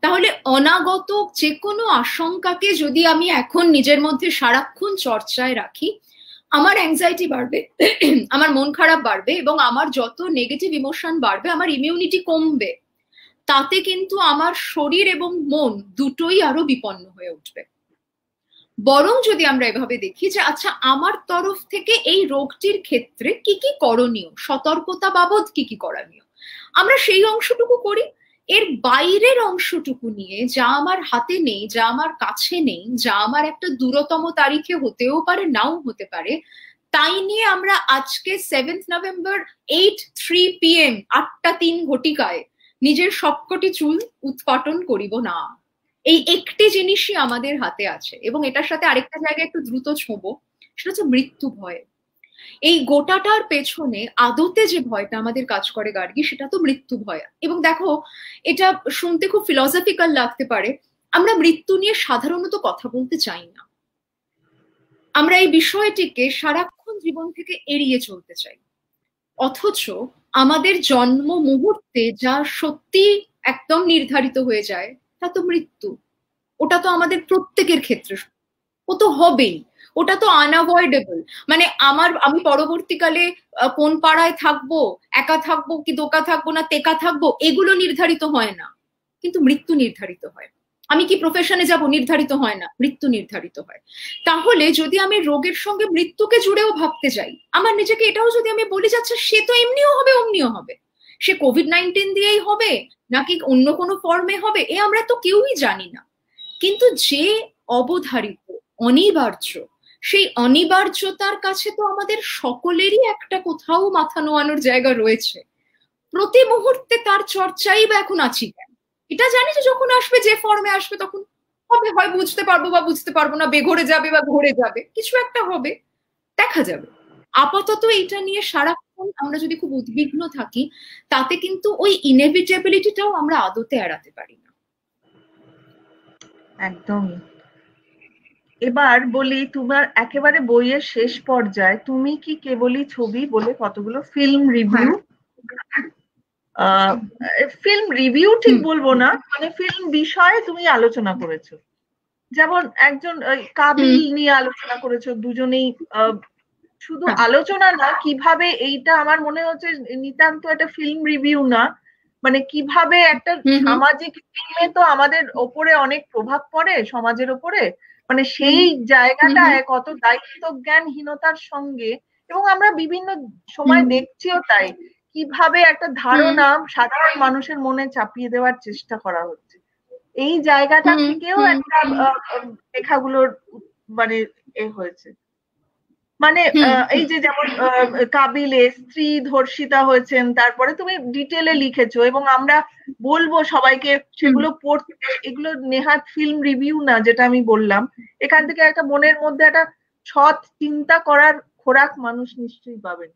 তাহলে অনাগত যে কোনো আশঙ্কাকে যদি আমি এখন নিজের মধ্যে সারাক্ষণ চর্চায় রাখি, আমার অ্যাংজাইটি বাড়বে, আমার মন খারাপ বাড়বে এবং আমার যত নেগেটিভ ইমোশন বাড়বে, আমার ইমিউনিটি কমবে, তাতে কিন্তু আমার শরীর এবং মন দুটোই আরও বিপন্ন হয়ে উঠবে। বরং যদি আমরা এভাবে দেখি যে আচ্ছা আমার তরফ থেকে এই রোগটির ক্ষেত্রে কি কি করণীয়, সতর্কতা বাবদ কি কি করণীয়? আমরা সেই অংশটুকু করি। এর বাইরের অংশটুকু নিয়ে, যা আমার হাতে নেই, যা আমার কাছে নেই, যা আমার একটা দূরতম তারিখে হতেও পারে, নাও হতে পারে, তাই নিয়ে আমরা আজকে seventh November eight three P M আটটা তিন ঘটিকায় নিজের সবকটি চুল উৎপাটন করিব না। এই একটি জিনিসই আমাদের হাতে আছে এবং এটার সাথে আরেকটা জায়গায় একটু দ্রুত ছোঁবো, সেটা হচ্ছে মৃত্যু ভয়। এই গোটাটার পেছনে আদতে যে ভয়টা আমাদের কাজ করে গার্গি, সেটা তো মৃত্যু ভয়। এবং দেখো, এটা শুনতে খুব ফিলসফিক্যাল লাগতে পারে। আমরা মৃত্যু নিয়ে সাধারণত কথা বলতে চাই না। আমরা এই বিষয়টিকে সারাক্ষণ জীবন থেকে এড়িয়ে চলতে চাই। অথচ আমাদের জন্ম মুহূর্তে যা সত্যি একদম নির্ধারিত হয়ে যায়, তা তো মৃত্যু। ওটা তো আমাদের প্রত্যেকের ক্ষেত্রে ও তো হবেই। ওটা তো আনঅ্যাভয়েডেবল মানে আমার, আমি পরবর্তীকালে কোন পাড়ায় থাকব, একা থাকব কি দোকা থাকব না তেকা থাকব, এগুলো নির্ধারিত হয় না। কিন্তু মৃত্যু নির্ধারিত হয়। আমি কি প্রফেশনে যাব? নির্ধারিত হয় না। মৃত্যু নির্ধারিত হয়। তাহলে যদি আমি রোগের সঙ্গে মৃত্যুকে জুড়েও ভাবতে যাই, আমার নিজেকে এটাও যদি আমি বলি যাচ্ছে সে তো এমনিও হবে, অমনিও হবে। সে কোভিড নাইন্টিন দিয়েই হবে, নাকি অন্য কোনো ফর্মে হবে? এ আমরা তো কেউই জানি না। কিন্তু যে অবধারিত, অনিবার্য সেই অনিবার্যতার কাছে তো আমাদের সকলেরই একটা কোথাও মাথা নোয়ানোর জায়গা রয়েছে। প্রতি মুহূর্তে তার চর্চাই বা এখন আছি কেন? এটা জানি যে যখন আসবে, যে ফর্মে আসবে তখন হবে, হয় বুঝতে পারব বা বুঝতে পারব না, বেঘরে যাবে বা ঘরে যাবে, কিছু একটা হবে, দেখা যাবে। আপাতত এটা নিয়ে সারাক্ষণ আমরা যদি খুব উদ্বিগ্ন থাকি, তাতে কিন্তু ওই ইনেভিটেবিলিটিটাও আমরা আদতে এড়াতে পারি না। একদমই। এবার বলি তোমার একেবারে বইয়ের শেষ পর্যায়ে তুমি কি কেবলই ছবি বলে কতগুলো ফিল্ম রিভিউ ফিল্ম রিভিউ ঠিক বলব না মানে ফিল্ম বিষয়ে তুমি আলোচনা করেছ। যেমন একজন কাবিল নিয়ে আলোচনা করেছ দুজনেই শুধু হ্যাঁ। আলোচনা না কীভাবে এইটা আমার মনে হচ্ছে নিতান্ত একটা ফিল্ম রিভিউ না মানে কীভাবে একটা সামাজিক ফিল্মে তো আমাদের ওপরে অনেক প্রভাব পড়ে সমাজের ওপরে মানে সেই জায়গাটায় কত দায়িত্ব জ্ঞানহীনতার সঙ্গে এবং আমরা বিভিন্ন সময় দেখছিও তাই কীভাবে একটা ধারণা সাধারণ মানুষের মনে চাপিয়ে দেওয়ার চেষ্টা করা হচ্ছে। এই জায়গাটা থেকেও একটা লেখাগুলোর মানে এ হয়েছে। মানে এই যে যেমন কাবিলে স্ত্রী ধর্ষিতা হয়েছেন তারপরে তুমি ডিটেলে লিখেছো এবং আমরা বলব সবাইকে সেগুলো পড়তে এগুলো নেহাত ফিল্ম রিভিউ না যেটা আমি বললাম। এখান থেকে একটা মনের মধ্যে একটা সৎ চিন্তা করার খোরাক মানুষ নিশ্চয়ই পাবেন।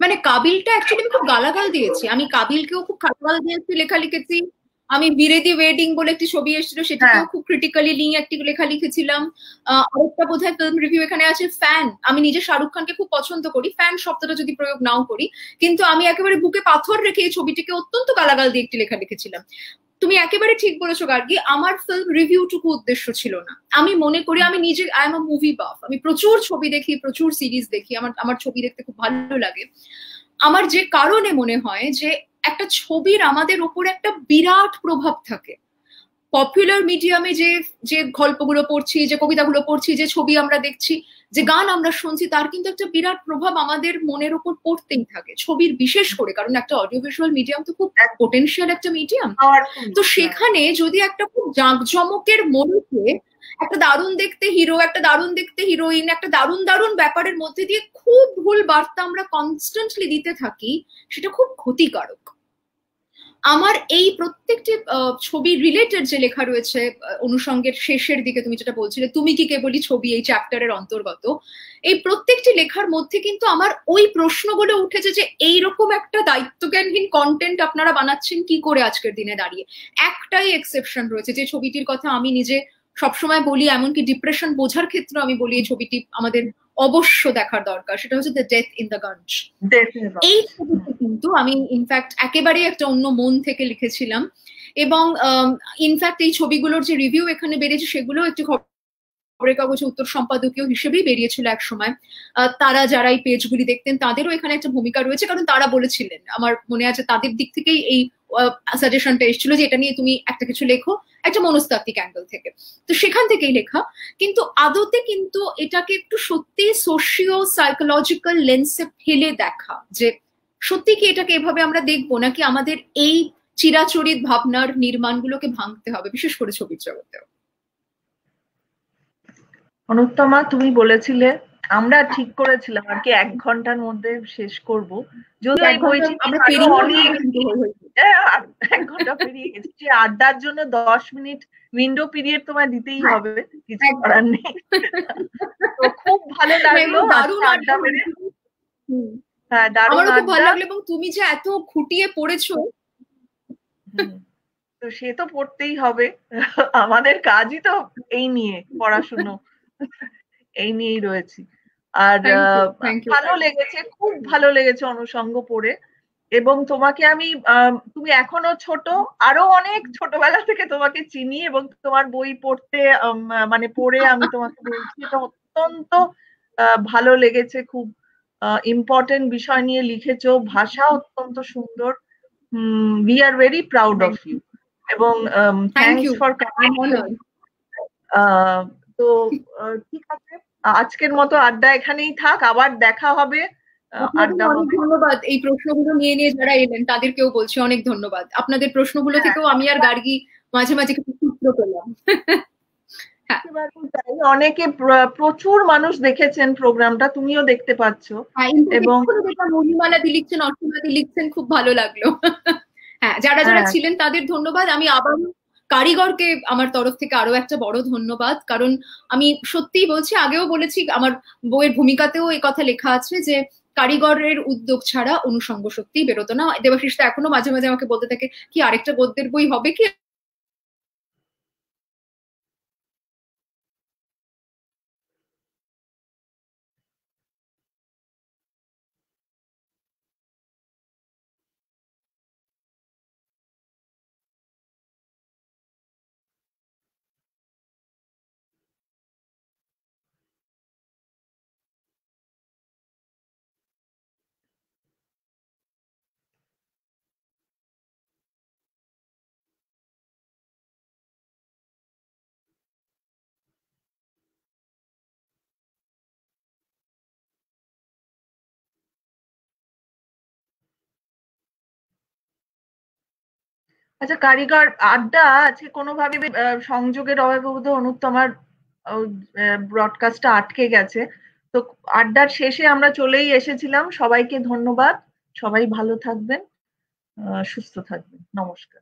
মানে কাবিলটা অ্যাকচুয়ালি আমি খুব গালাগাল দিয়েছি। আমি কাবিলকেও খুব গালাগাল দিয়েছি লেখা লিখেছি আমি বিরেদি ওয়েডিং বলে একটি ছবি এসেছিল সেটাকেও খুব ক্রিটিক্যালি নিয়ে একটি লেখা লিখেছিলাম। আরেকটা বোধ হয় ফিল্ম রিভিউ এখানে আছে ফ্যান আমি নিজে শাহরুখ খানকে খুব পছন্দ করি ফ্যান শব্দটা যদি প্রয়োগ নাও করি। কিন্তু আমি একেবারে বুকে পাথর রেখে এই ছবিটিকে অত্যন্ত গালাগাল দিয়ে একটি লেখা লিখেছিলাম। তুমি একেবারে ঠিক বলেছ গার্গি আমার ফিল্ম রিভিউটুকু উদ্দেশ্য ছিল না। আমি মনে করি আমি নিজে I am a movie buff আমি প্রচুর ছবি দেখি প্রচুর সিরিজ দেখি আমার আমার ছবি দেখতে খুব ভালো লাগে। আমার যে কারণে মনে হয় যে একটা ছবির আমাদের ওপরে একটা বিরাট প্রভাব থাকে। পপুলার মিডিয়ামে যে যে গল্পগুলো পড়ছি যে কবিতাগুলো পড়ছি যে ছবি আমরা দেখছি যে গান আমরা শুনছি তার কিন্তু একটা বিরাট প্রভাব আমাদের মনের ওপর পড়তেই থাকে ছবির বিশেষ করে কারণ একটা অডিও ভিজুয়াল মিডিয়াম তো খুব পোটেন্সিয়াল একটা মিডিয়াম তো সেখানে যদি একটা খুব জাঁকজমকের মনেকে একটা দারুণ দেখতে হিরো একটা দারুণ দেখতে হিরোইন একটা দারুণ দারুণ ব্যাপারের মধ্যে দিয়ে খুব ভুল বার্তা আমরা কনস্ট্যান্টলি দিতে থাকি সেটা খুব ক্ষতিকারক। আমার এই প্রত্যেকটি ছবি রিলেটেড যে লেখা রয়েছে অনুষঙ্গের শেষের দিকে তুমি যেটা বলছিলে, তুমি কি কেবলই ছবি এই চ্যাপ্টারের অন্তর্গত? এই প্রত্যেকটি লেখার মধ্যে কিন্তু আমার ওই প্রশ্নগুলো উঠেছে যে এইরকম একটা দায়িত্বজ্ঞানহীন কন্টেন্ট আপনারা বানাচ্ছেন কি করে আজকের দিনে দাঁড়িয়ে? একটাই এক্সেপশন রয়েছে, যে ছবিটির কথা আমি নিজে সবসময় বলি, এমনকি ডিপ্রেশন বোঝার ক্ষেত্রে আমি বলি, এই ছবিটি আমাদের অবশ্য দেখার দরকার সেটা হচ্ছে দ্য ডেথ ইন দ্য গঞ্জ এই কিন্তু আমি ইনফ্যাক্ট একেবারে একটা অন্য মন থেকে লিখেছিলাম এবং ইনফ্যাক্ট এই ছবিগুলোর যে রিভিউ এখানে বেড়েছে সেগুলো একটি খবরের কাগজে উত্তর সম্পাদকীয় হিসেবেই বেরিয়েছিল এক সময়। তারা যারা এই পেজগুলি দেখতেন, তাদেরও এখানে একটা ভূমিকা রয়েছে, কারণ তারা বলেছিলেন, আমার মনে আছে তাদের দিক থেকেই এই সাজেশনটা এসেছিল যে এটা নিয়ে তুমি একটা কিছু লেখো, একটা মনস্তাত্ত্বিক অ্যাঙ্গেল থেকে। তো সেখান থেকেই লেখা, কিন্তু আদতে কিন্তু এটাকে একটু সত্যি সোশিও সাইকোলজিক্যাল লেন্সে ফেলে দেখা, যে সত্যি কি এটাকে এভাবে আমরা দেখব, নাকি আমাদের এই চিরাচরিত ভাবনার নির্মাণগুলোকে ভাঙতে হবে, বিশেষ করে ছবির জগতেও। অনুত্তমা তুমি বলেছিলে আমরা ঠিক করেছিলাম আর কি এক ঘণ্টার মধ্যে শেষ করব। যদি এই বইটি হ্যাঁ, এক ঘণ্টা পেরিয়ে গেছি। আড্ডার জন্য দশ মিনিট উইন্ডো পিরিয়ড তোমায় দিতেই হবে কিছু করার নেই। তো খুব ভালো লাগল আড্ডা মেরে। হ্যাঁ দারুণ খুব ভালো লাগল এবং তুমি যে এত খুঁটিয়ে পড়েছো। তো সে তো পড়তেই হবে। আমাদের কাজই তো এই নিয়ে পড়াশুনো। এই নিয়েই রয়েছি। আর ভালো লেগেছে খুব ভালো লেগেছে অনুষঙ্গ পড়ে। এবং তোমাকে আমি তুমি এখনও ছোট আরও অনেক ছোটবেলা থেকে তোমাকে চিনি এবং তোমার বই পড়তে মানে পড়ে আমি তোমাকে বলছি এটা অত্যন্ত ভালো লেগেছে খুব ইম্পর্টেন্ট বিষয় নিয়ে লিখেছো ভাষা অত্যন্ত সুন্দর। We are very proud of you এবং থ্যাংকস ফর তো ঠিক আছে। আজকের মতো আড্ডা এখানেই থাক আবার দেখা হবে অনেক ধন্যবাদ। এই প্রশ্নগুলো নিয়ে নিয়ে যারা এলেন তাদেরকেও বলছি অনেক ধন্যবাদ। আপনাদের প্রশ্নগুলো থেকেও আমি আর গার্গি মাঝে মাঝে কিছু সূত্র পেলাম। অনেকে প্রচুর মানুষ দেখেছেন প্রোগ্রামটা তুমিও দেখতে পাচ্ছ। এবং মণিমালা দি লিখছেন দি লিখছেন খুব ভালো লাগল। হ্যাঁ যারা যারা ছিলেন তাদের ধন্যবাদ। আমি আবার কারিগরকে আমার তরফ থেকে আরও একটা বড় ধন্যবাদ। কারণ আমি সত্যিই বলছি, আগেও বলেছি, আমার বইয়ের ভূমিকাতেও এই কথা লেখা আছে যে, কারিগরের উদ্যোগ ছাড়া অনুষঙ্গ সত্যিই বেরোতো না। দেবাশিস এখনও মাঝে মাঝে আমাকে বলতে থাকে, কি আরেকটা গদ্যের বই হবে কি? আচ্ছা কারিগর আড্ডা আছে কোনোভাবে সংযোগের অভাবে বোধ অনুত্তমার ব্রডকাস্টটা আটকে গেছে। তো আড্ডার শেষে আমরা চলেই এসেছিলাম। সবাইকে ধন্যবাদ। সবাই ভালো থাকবেন সুস্থ থাকবেন। নমস্কার।